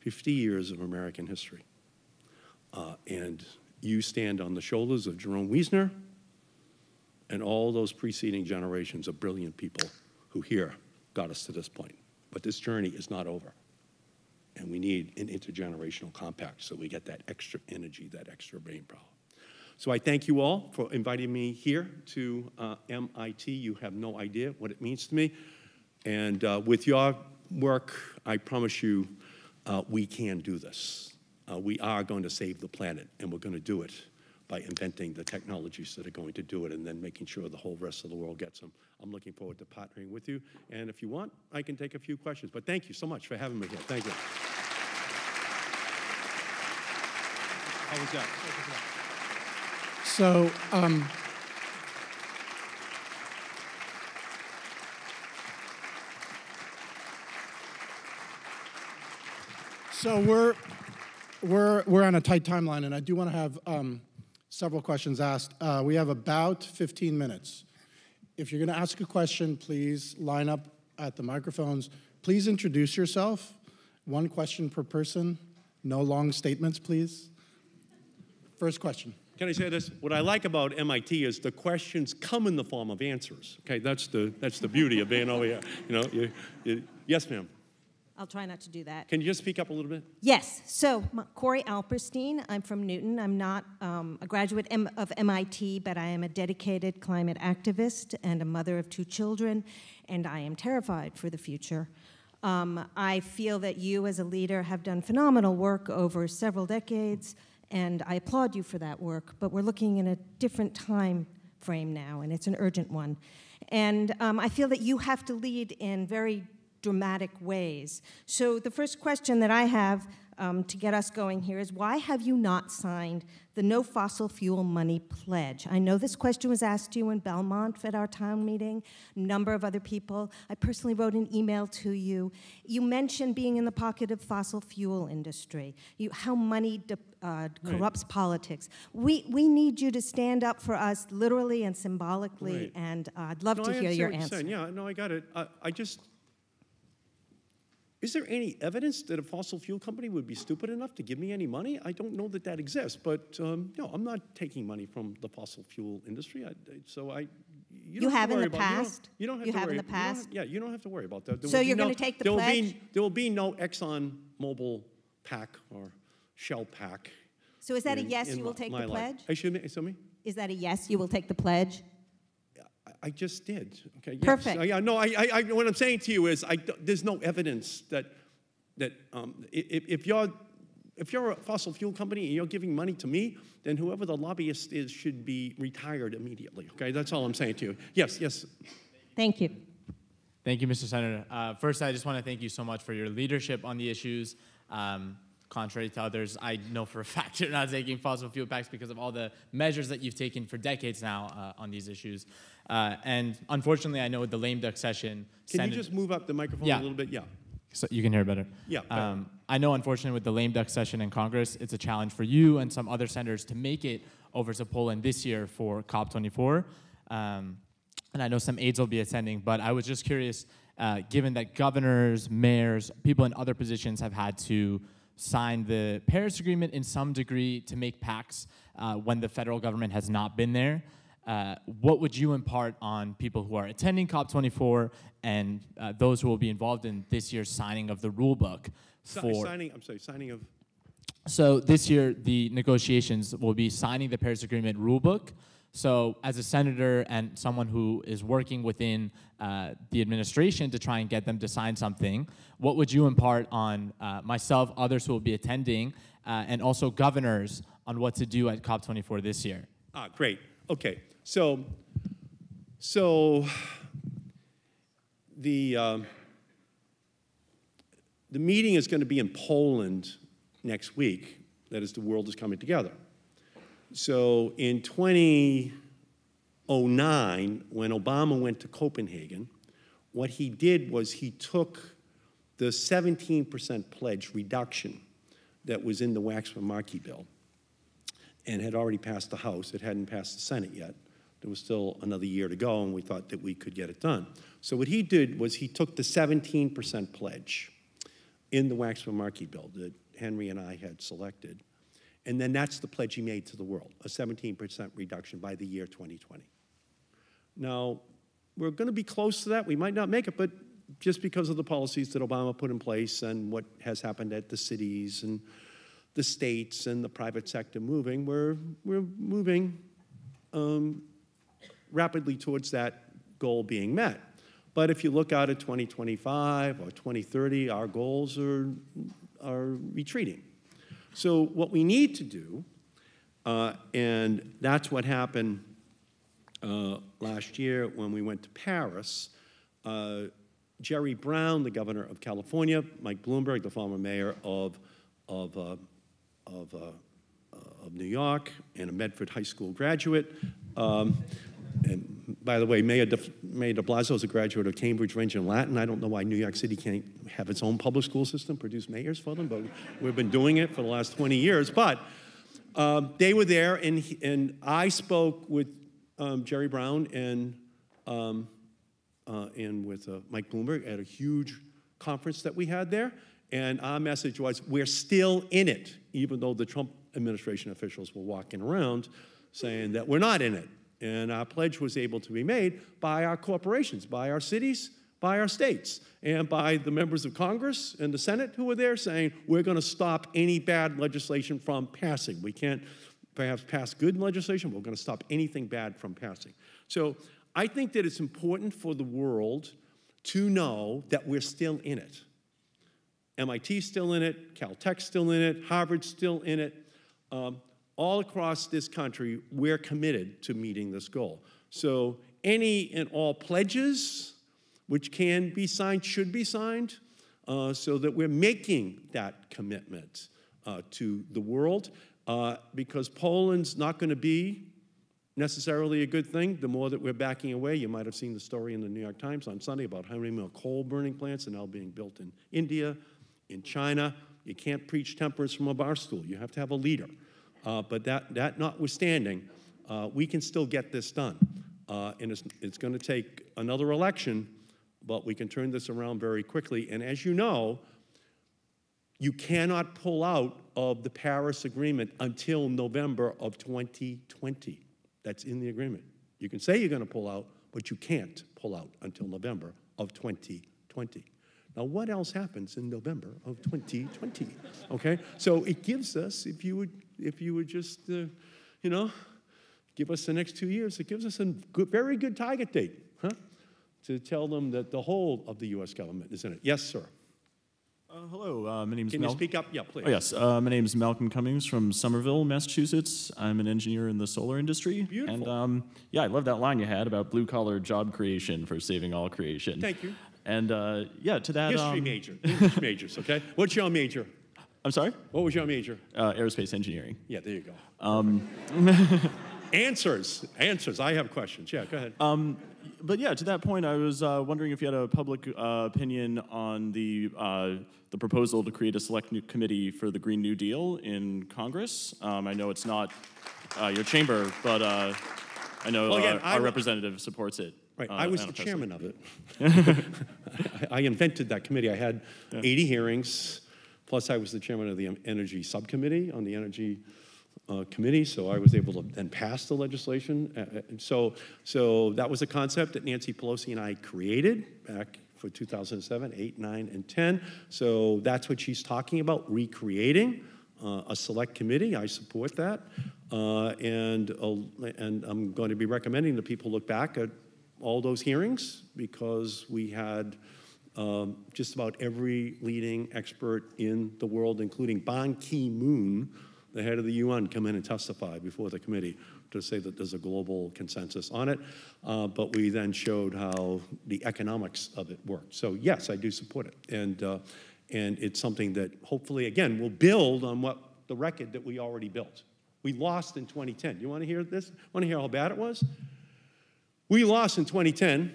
50 years of American history. Uh, and you stand on the shoulders of Jerome Wiesner, and all those preceding generations of brilliant people who here got us to this point. But this journey is not over. And we need an intergenerational compact so we get that extra energy, that extra brain power. So I thank you all for inviting me here to uh, MIT. You have no idea what it means to me. And uh, with your work, I promise you, uh, we can do this. Uh, we are going to save the planet, and we're going to do it by inventing the technologies that are going to do it and then making sure the whole rest of the world gets them. I'm looking forward to partnering with you. And if you want, I can take a few questions. But thank you so much for having me here. Thank you. How was that? So, um, so we're we're we're on a tight timeline, and I do want to have um, several questions asked. Uh, we have about 15 minutes. If you're going to ask a question, please line up at the microphones. Please introduce yourself. One question per person. No long statements, please. First question. Can I say this? What I like about MIT is the questions come in the form of answers. Okay, that's the that's the beauty of being over here. You know, you, you, yes, ma'am. I'll try not to do that. Can you just speak up a little bit? Yes. So, Corey Alperstein. I'm from Newton. I'm not um, a graduate M- of MIT, but I am a dedicated climate activist and a mother of two children, and I am terrified for the future. Um, I feel that you, as a leader, have done phenomenal work over several decades, and I applaud you for that work. But we're looking in a different time frame now, and it's an urgent one. And um, I feel that you have to lead in very dramatic ways. So, the first question that I have um, to get us going here is why have you not signed the No Fossil Fuel Money Pledge? I know this question was asked to you in Belmont at our town meeting, a number of other people. I personally wrote an email to you. You mentioned being in the pocket of fossil fuel industry, you, how money de- uh, corrupts politics. We, we need you to stand up for us literally and symbolically, Right. and uh, I'd love No, to I hear your answer. saying. Yeah, no, I got it. I, I just, is there any evidence that a fossil fuel company would be stupid enough to give me any money? I don't know that that exists, but um, no, I'm not taking money from the fossil fuel industry. I, I- so I, you, You don't have to in worry the about- you don't- past? You don't have You to have in worry. the you past? yeah, you don't have to worry about that. There So will you're no- gonna take the there will pledge? Be, there will be no Exxon Mobil PAC or Shell PAC. So is that a yes, you will take the life. pledge? Excuse me, excuse me? Is that a yes, you will take the pledge? I- I just did. Okay. yes. Perfect. Uh, Yeah. No. I, I, I. What I'm saying to you is, I, d- there's no evidence that that um, if, if you're if you're a fossil fuel company and you're giving money to me, then whoever the lobbyist is should be retired immediately. Okay. That's all I'm saying to you. Yes. Yes. Thank you. Thank you, Mr. Senator. Uh, first, I just want to thank you so much for your leadership on the issues. Um, contrary to others, I know for a fact you're not taking fossil fuel PACs because of all the measures that you've taken for decades now uh, on these issues. Uh, and unfortunately, I know with the lame duck session, Can Senate- you just move up the microphone Yeah. a little bit? Yeah. so you can hear better. Yeah, better. Um, I know, unfortunately, with the lame duck session in Congress, it's a challenge for you and some other senators to make it over to Poland this year for COP24. Um, and I know some aides will be attending, but I was just curious, uh, given that governors, mayors, people in other positions have had to sign the Paris Agreement in some degree to make pacts uh, when the federal government has not been there. Uh, what would you impart on people who are attending COP24 and uh, those who will be involved in this year's signing of the rule book Si- for? signing. I'm sorry. Signing of. So this year, the negotiations will be signing the Paris Agreement rulebook. So, as a senator and someone who is working within uh, the administration to try and get them to sign something, what would you impart on uh, myself, others who will be attending, uh, and also governors on what to do at COP24 this year? Ah, great. Okay. So, so the um, the meeting is going to be in Poland next week. That is, the world is coming together. So, in 2009, when Obama went to Copenhagen, what he did was he took the 17% pledge reduction that was in the Waxman-Markey bill and had already passed the House. It hadn't passed the Senate yet. There was still another year to go, and we thought that we could get it done. So what he did was he took the 17% pledge in the Waxman-Markey bill that Henry and I had selected, and then that's the pledge he made to the world, a 17% reduction by the year 2020. Now, we're going to be close to that. We might not make it, but just because of the policies that Obama put in place and what has happened at the cities and the states and the private sector moving, we're, we're moving um, rapidly towards that goal being met. But if you look out at 2025 or 2030, our goals are, are retreating. So what we need to do, uh, and that's what happened uh, last year when we went to Paris, uh, Jerry Brown, the governor of California, Mike Bloomberg, the former mayor of, of, uh, of, uh, of New York, and a Medford High School graduate. Um, and by the way, Mayor de, Mayor de Blasio is a graduate of Cambridge Rindge and Latin. I don't know why New York City can't have its own public school system, produce mayors for them, but we've been doing it for the last 20 years. But um, they were there, and, and I spoke with um, Jerry Brown and, um, uh, and with uh, Mike Bloomberg at a huge conference that we had there. And our message was we're still in it, even though the Trump administration officials were walking around saying that we're not in it. And our pledge was able to be made by our corporations, by our cities, by our states and by the members of Congress and the Senate who were there saying, we're going to stop any bad legislation from passing. We can't perhaps pass good legislation, but we're going to stop anything bad from passing. So I think that it's important for the world to know that we're still in it. MIT's still in it, Caltech's still in it, Harvard's still in it. Um, all across this country, we're committed to meeting this goal. So any and all pledges which can be signed should be signed uh, so that we're making that commitment uh, to the world uh, because Poland's not going to be necessarily a good thing. The more that we're backing away, you might have seen the story in the New York Times on Sunday about how many more coal burning plants are now being built in India, in China. You can't preach temperance from a bar stool. You have to have a leader. Uh, but that, that notwithstanding, uh, we can still get this done. Uh, and it's, it's going to take another election, but we can turn this around very quickly. And as you know, you cannot pull out of the Paris Agreement until November of 2020. That's in the agreement. You can say you're going to pull out, but you can't pull out until November of 2020. Now, what else happens in November of 2020? Okay, so it gives us, if you would, if you would just, uh, you know, give us the next two years, it gives us a good, very good target date, huh? To tell them that the whole of the U.S. government is in it. Yes, sir. Uh, hello, uh, my name is Can you speak up? Yeah, please. Oh, yes. Uh, my name is Malcolm Cummings from Somerville, Massachusetts. I'm an engineer in the solar industry. Beautiful. And um, yeah, I love that line you had about blue collar job creation for saving all creation. Thank you. And uh, yeah, to that. History um, major, English majors, okay? What's your major? I'm sorry? What was your major? Uh, aerospace engineering. Yeah, there you go. Um, answers, answers. I have questions. Yeah, go ahead. Um, but yeah, to that point, I was uh, wondering if you had a public uh, opinion on the uh, the proposal to create a select new committee for the Green New Deal in Congress. Um, I know it's not uh, your chamber, but uh, I know Well, again, our, our representative supports it. Right, uh, I was the chairman of it. I invented that committee. I had 80 hearings, plus I was the chairman of the Energy Subcommittee on the Energy uh, Committee, so I was able to then pass the legislation. So, so that was a concept that Nancy Pelosi and I created back for 2007, 8, 9, and 10. So that's what she's talking about, recreating uh, a select committee. I support that. Uh, and, uh, and I'm going to be recommending that people look back at all those hearings because we had um, just about every leading expert in the world, including Ban Ki moon, the head of the UN, come in and testify before the committee to say that there's a global consensus on it. Uh, but we then showed how the economics of it worked. So, yes, I do support it. And, uh, and it's something that hopefully, again, will build on what the record that we already built. We lost in 2010. You want to hear this? Want to hear how bad it was? We lost in 2010.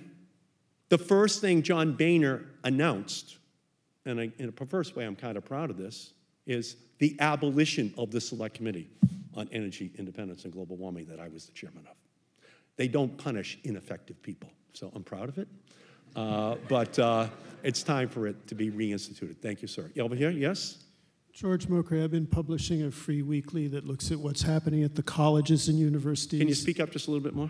The first thing John Boehner announced, and I, in a perverse way, I'm kind of proud of this, is the abolition of the Select Committee on Energy Independence and Global Warming that I was the chairman of. They don't punish ineffective people, so I'm proud of it. Uh, but uh, it's time for it to be reinstituted. Thank you, sir. Over here, yes? George Mokray, I've been publishing a free weekly that looks at what's happening at the colleges and universities. Can you speak up just a little bit more?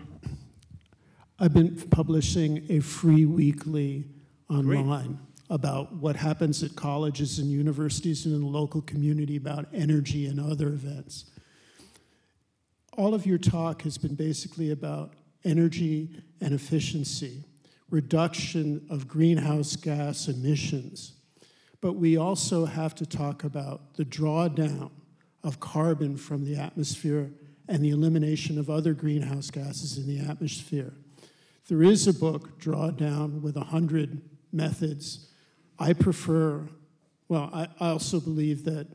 I've been publishing a free weekly online about what happens at colleges and universities and in the local community about energy and other events. All of your talk has been basically about energy and efficiency, reduction of greenhouse gas emissions. But we also have to talk about the drawdown of carbon from the atmosphere and the elimination of other greenhouse gases in the atmosphere. There is a book, Drawdown, with 100 methods. I prefer, well, I, I also believe that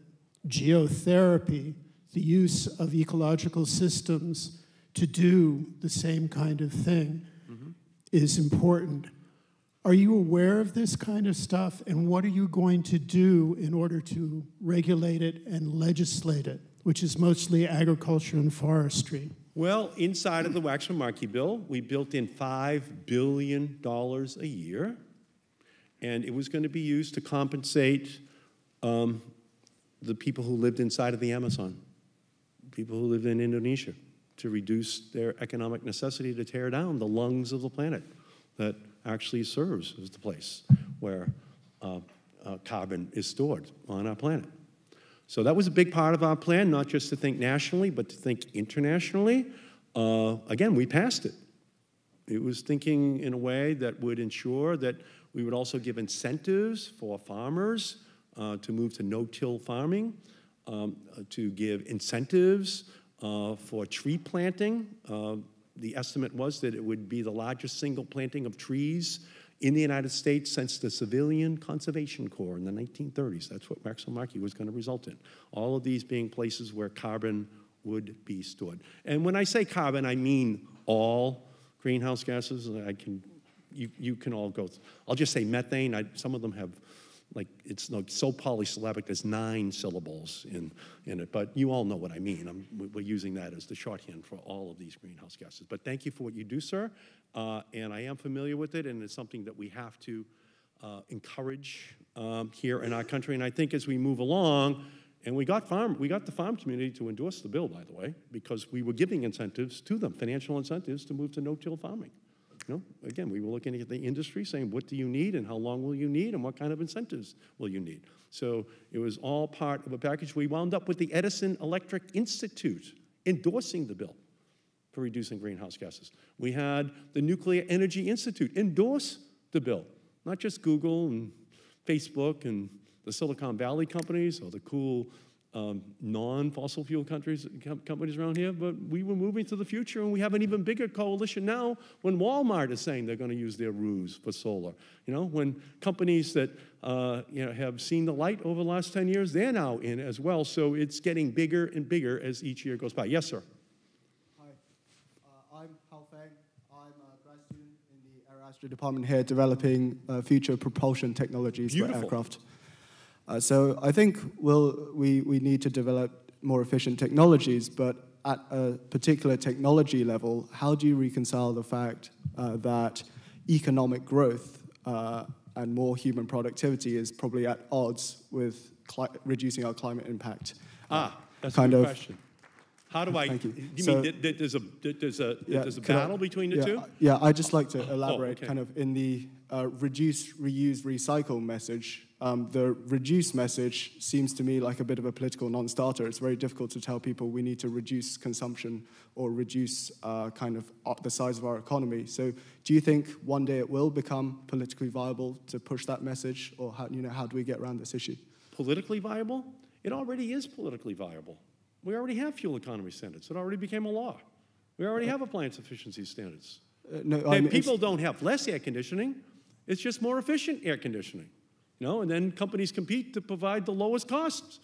geotherapy, the use of ecological systems to do the same kind of thing, mm-hmm. is important. Are you aware of this kind of stuff, and what are you going to do in order to regulate it and legislate it, which is mostly agriculture and forestry? Well, inside of the Waxman Markey bill, we built in $5 billion a year, and it was going to be used to compensate um, the people who lived inside of the Amazon, people who lived in Indonesia, to reduce their economic necessity to tear down the lungs of the planet that actually serves as the place where uh, uh, carbon is stored on our planet. So that was a big part of our plan, not just to think nationally, but to think internationally. Uh, again, we passed it. It was thinking in a way that would ensure that we would also give incentives for farmers uh, to move to no-till farming, um, uh, to give incentives uh, for tree planting. Uh, the estimate was that it would be the largest single planting of trees in the United States since the Civilian Conservation Corps in the 1930s. That's what Markey was going to result in. All of these being places where carbon would be stored. And when I say carbon, I mean all greenhouse gases. I can, you, you can all go. I'll just say methane. I, some of them have like it's like so polysyllabic there's nine syllables in, in it but you all know what i mean. I'm, we're using that as the shorthand for all of these greenhouse gases. But thank you for what you do sir uh, and i am familiar with it and it's something that we have to uh, encourage um, here in our country. And i think as we move along and we got farm we got the farm community to endorse the bill by the way because we were giving incentives to them financial incentives to move to no-till farming know, again, we were looking at the industry saying, what do you need and how long will you need and what kind of incentives will you need? So it was all part of a package. We wound up with the Edison Electric Institute endorsing the bill for reducing greenhouse gases. We had the Nuclear Energy Institute endorse the bill, not just Google and Facebook and the Silicon Valley companies or the cool um, non-fossil fuel countries, com companies around here, but we were moving to the future, and we have an even bigger coalition now when Walmart is saying they're going to use their roofs for solar. You know, when companies that uh, you know have seen the light over the last 10 years, they're now in as well. So it's getting bigger and bigger as each year goes by. Yes, sir. Hi, uh, I'm Hao Feng. I'm a grad student in the Aeroastro department here, developing uh, future propulsion technologies Beautiful. for aircraft. Uh, so I think we'll, we, we need to develop more efficient technologies, but at a particular technology level, how do you reconcile the fact uh, that economic growth uh, and more human productivity is probably at odds with reducing our climate impact? Ah, that's kind a good of, question. How do I? Thank you. Do you so, mean there's a there's a yeah, there's a battle I, between the yeah, two? Yeah, I'd just like to elaborate, oh, okay. kind of in the uh, reduce, reuse, recycle message. Um, the reduce message seems to me like a bit of a political non-starter. It's very difficult to tell people we need to reduce consumption or reduce uh, kind of uh, the size of our economy. So, do you think one day it will become politically viable to push that message, or how you know how do we get around this issue? Politically viable? It already is politically viable. We already have fuel economy standards. It already became a law. We already have appliance efficiency standards. Uh, no, I mean, people don't have less air conditioning. It's just more efficient air conditioning. You know, and then companies compete to provide the lowest costs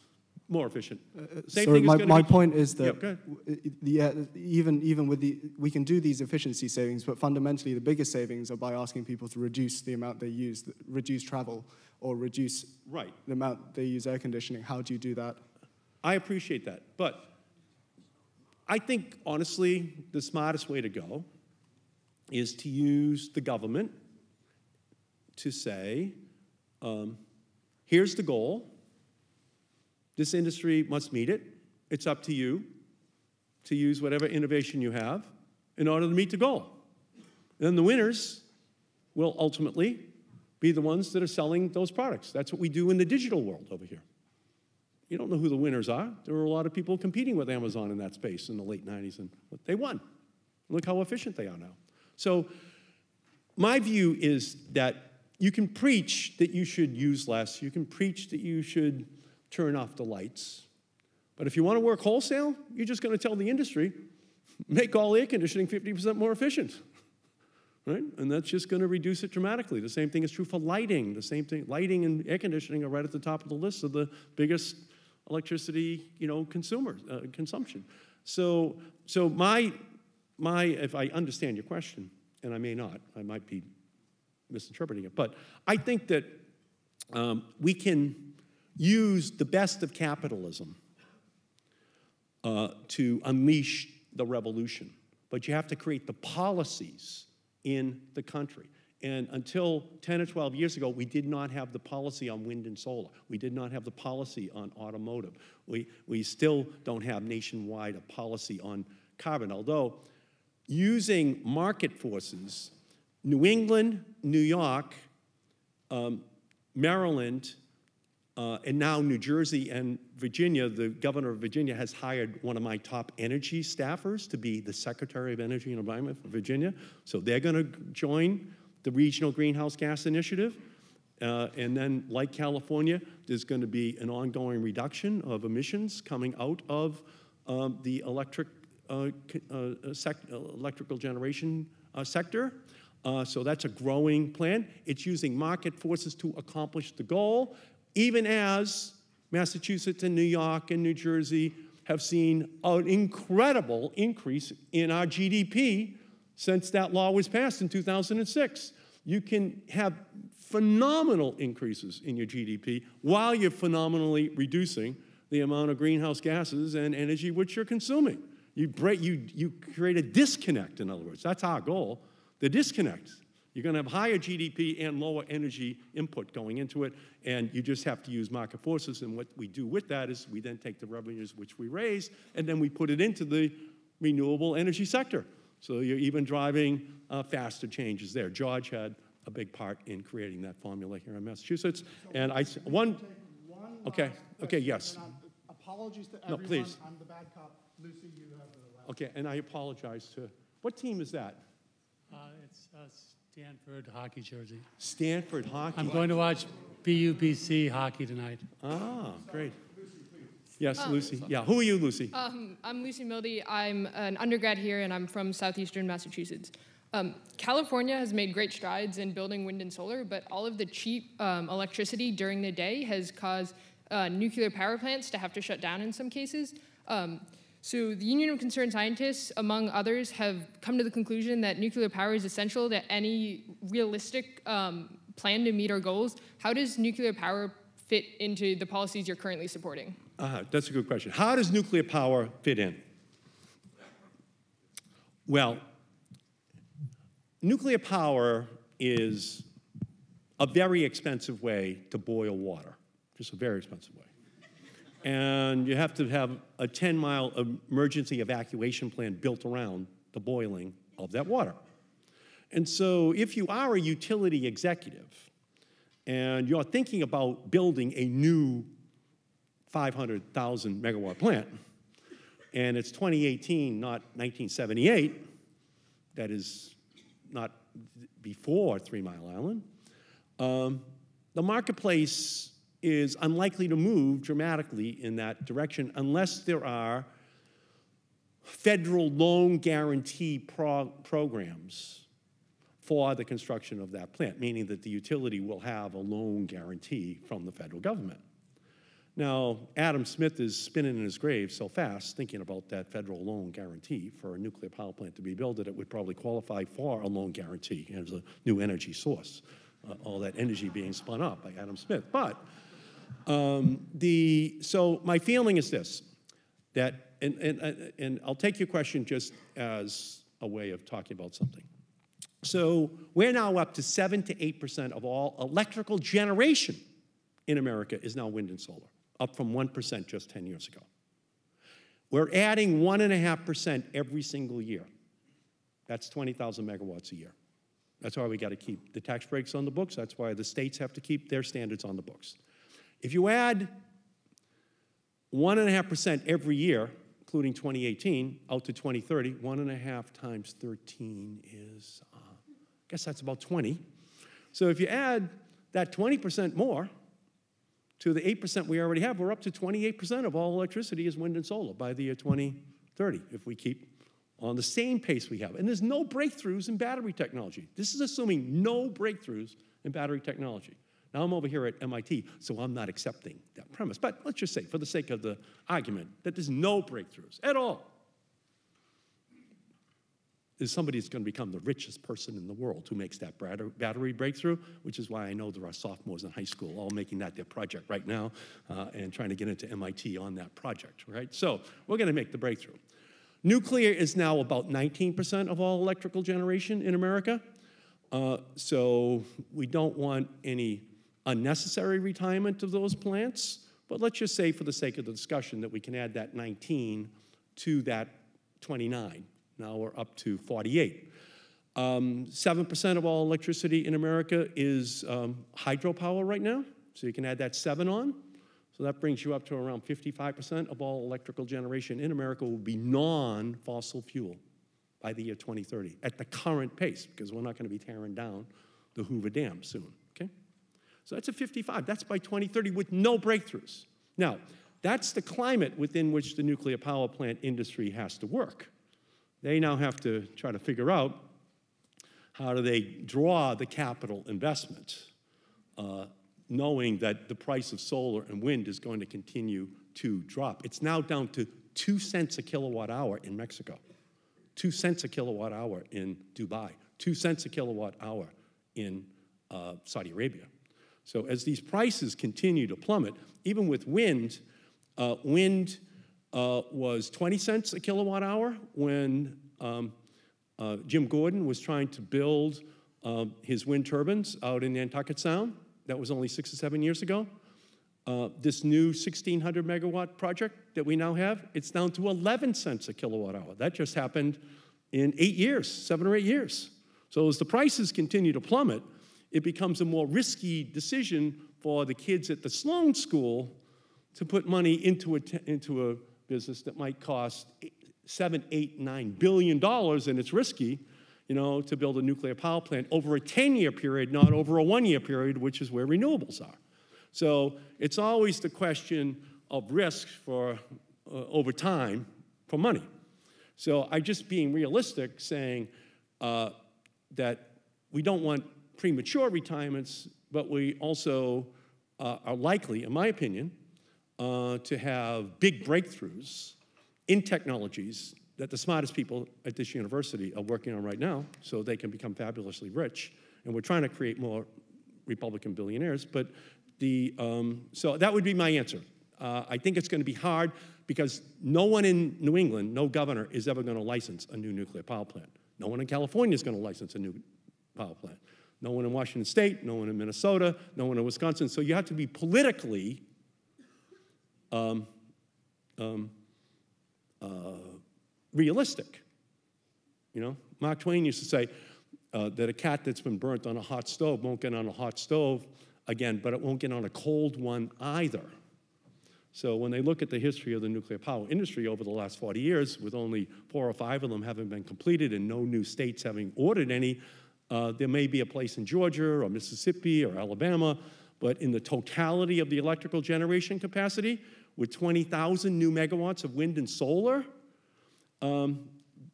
more efficient. Uh, uh Same sorry, my, my point is that yeah, the, uh, even, even with the, we can do these efficiency savings, but fundamentally the biggest savings are by asking people to reduce the amount they use, reduce travel, or reduce right. the amount they use air conditioning. How do you do that? I appreciate that. But I think, honestly, the smartest way to go is to use the government to say, um, here's the goal. This industry must meet it. It's up to you to use whatever innovation you have in order to meet the goal. Then the winners will ultimately be the ones that are selling those products. That's what we do in the digital world over here. You don't know who the winners are. There were a lot of people competing with Amazon in that space in the late 90s, and they won. Look how efficient they are now. So, my view is that you can preach that you should use less, you can preach that you should turn off the lights. But if you want to work wholesale, you're just going to tell the industry, make all air conditioning 50% more efficient. Right? And that's just going to reduce it dramatically. The same thing is true for lighting. The same thing, lighting and air conditioning are right at the top of the list of the biggest electricity, you know, consumer uh, consumption. So, so my, my, if I understand your question, and I may not, I might be misinterpreting it, but I think that um, we can use the best of capitalism uh, to unleash the revolution, but you have to create the policies in the country. And until 10 or 12 years ago, we did not have the policy on wind and solar. We did not have the policy on automotive. We, we still don't have nationwide a policy on carbon, although using market forces New England, New York, um, Maryland, uh, and now New Jersey and Virginia, the governor of Virginia has hired one of my top energy staffers to be the Secretary of Energy and Environment for Virginia. So they're going to join the Regional Greenhouse Gas Initiative. Uh, and then, like California, there's going to be an ongoing reduction of emissions coming out of um, the electric, uh, uh, electrical generation uh, sector. Uh, so that's a growing plan. It's using market forces to accomplish the goal, even as Massachusetts and New York and New Jersey have seen an incredible increase in our GDP since that law was passed in 2006. You can have phenomenal increases in your GDP while you're phenomenally reducing the amount of greenhouse gases and energy which you're consuming. You, break, you, you create a disconnect, in other words. That's our goal the disconnect. You're going to have higher GDP and lower energy input going into it, and you just have to use market forces. And what we do with that is we then take the revenues which we raise, and then we put it into the renewable energy sector. So you're even driving uh, faster changes there. George had a big part in creating that formula here in Massachusetts. And I, one, one Okay, okay, yes. Apologies to No, please. I'm the bad cop. Lucy, you have the last. okay, and I apologize to, what team is that? Uh, It's uh, Stanford hockey jersey. Stanford Hockey. I'm going to watch BUBC hockey tonight. Ah, great. Yes, Lucy. Yeah, who are you, Lucy? Um, I'm Lucy Mildy. I'm an undergrad here, and I'm from southeastern Massachusetts. Um, California has made great strides in building wind and solar, but all of the cheap um, electricity during the day has caused uh, nuclear power plants to have to shut down in some cases. Um, so the Union of Concerned Scientists, among others, have come to the conclusion that nuclear power is essential to any realistic um, plan to meet our goals. How does nuclear power fit into the policies you're currently supporting? Uh, that's a good question. How does nuclear power fit in? Well, nuclear power is a very expensive way to boil water, just a very expensive way. And you have to have a 10 mile emergency evacuation plan built around the boiling of that water. And so, if you are a utility executive and you're thinking about building a new 500,000 megawatt plant, and it's 2018, not 1978, that is not before Three Mile Island, um, the marketplace is unlikely to move dramatically in that direction unless there are federal loan guarantee pro- programs for the construction of that plant, meaning that the utility will have a loan guarantee from the federal government. Now, Adam Smith is spinning in his grave so fast thinking about that federal loan guarantee for a nuclear power plant to be built that it would probably qualify for a loan guarantee as a new energy source, uh, all that energy being spun up by Adam Smith. But um, the, so my feeling is this, that, and, and, and I'll take your question just as a way of talking about something. So we're now up to 7 to 8% of all electrical generation in America is now wind and solar, up from 1% just 10 years ago. We're adding 1.5% every single year. That's 20,000 megawatts a year. That's why we got to keep the tax breaks on the books. That's why the states have to keep their standards on the books. If you add 1.5% every year, including 2018, out to 2030, 1.5 times 13 is, uh, I guess that's about 20. So if you add that 20% more to the 8% we already have, we're up to 28% of all electricity is wind and solar by the year 2030 if we keep on the same pace we have. And there's no breakthroughs in battery technology. This is assuming no breakthroughs in battery technology. Now I'm over here at MIT, so I'm not accepting that premise. But let's just say, for the sake of the argument, that there's no breakthroughs at all. Is somebody that's going to become the richest person in the world who makes that battery breakthrough, which is why I know there are sophomores in high school all making that their project right now uh, and trying to get into MIT on that project, right? So we're going to make the breakthrough. Nuclear is now about 19% of all electrical generation in America. Uh, so we don't want any unnecessary retirement of those plants, but let's just say for the sake of the discussion that we can add that 19 to that 29. Now we're up to 48. Um, 7% of all electricity in America is um, hydropower right now, so you can add that 7 on. So that brings you up to around 55% of all electrical generation in America will be non-fossil fuel by the year 2030 at the current pace, because we're not going to be tearing down the Hoover Dam soon? So that's a 55. That's by 2030 with no breakthroughs. Now, that's the climate within which the nuclear power plant industry has to work. They now have to try to figure out how do they draw the capital investment, uh, knowing that the price of solar and wind is going to continue to drop. It's now down to two cents a kilowatt hour in Mexico, two cents a kilowatt hour in Dubai, two cents a kilowatt hour in uh, Saudi Arabia. So as these prices continue to plummet, even with wind, uh, wind uh, was 20 cents a kilowatt hour when um, uh, Jim Gordon was trying to build um, his wind turbines out in Nantucket Sound. That was only six or seven years ago. Uh, this new 1600 megawatt project that we now have, it's down to 11 cents a kilowatt hour. That just happened in eight years, seven or eight years. So as the prices continue to plummet, it becomes a more risky decision for the kids at the Sloan School to put money into a, into a business that might cost seven, eight, nine billion dollars, and it's risky, you know, to build a nuclear power plant over a 10-year period, not over a one-year period, which is where renewables are. So it's always the question of risk for uh, over time for money. So I just being realistic, saying uh, that we don't want premature retirements, but we also uh, are likely, in my opinion, uh, to have big breakthroughs in technologies that the smartest people at this university are working on right now so they can become fabulously rich. And we're trying to create more Republican billionaires. But the, um, so that would be my answer. Uh, I think it's going to be hard because no one in New England, no governor, is ever going to license a new nuclear power plant. No one in California is going to license a new power plant. No one in Washington State, no one in Minnesota, no one in Wisconsin. So you have to be politically um, um, uh, realistic. You know, Mark Twain used to say uh, that a cat that's been burnt on a hot stove won't get on a hot stove again, but it won't get on a cold one either. So when they look at the history of the nuclear power industry over the last 40 years, with only four or five of them having been completed and no new states having ordered any, uh, there may be a place in Georgia or Mississippi or Alabama, but in the totality of the electrical generation capacity, with 20,000 new megawatts of wind and solar um,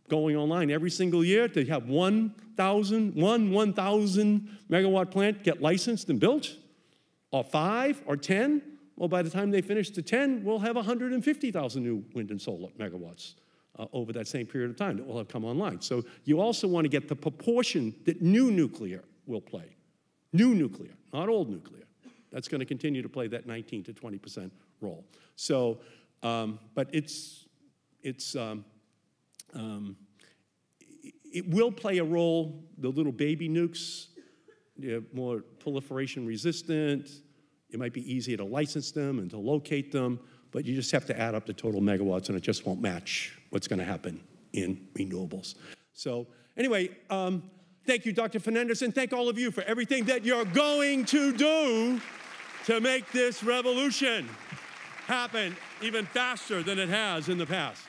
going online every single year. to have 1,000, one 1,000 megawatt plant get licensed and built, or five or 10. Well, by the time they finish the 10, we'll have 150,000 new wind and solar megawatts uh, over that same period of time that will have come online. So you also want to get the proportion that new nuclear will play. New nuclear, not old nuclear. That's going to continue to play that 19 to 20 percent role. So, um, but it's, it's, um, um, it will play a role, the little baby nukes, more proliferation resistant. It might be easier to license them and to locate them, but you just have to add up the total megawatts and it just won't match what's going to happen in renewables. So, anyway, um, thank you, Dr. Fernandez, and thank all of you for everything that you're going to do to make this revolution happen even faster than it has in the past.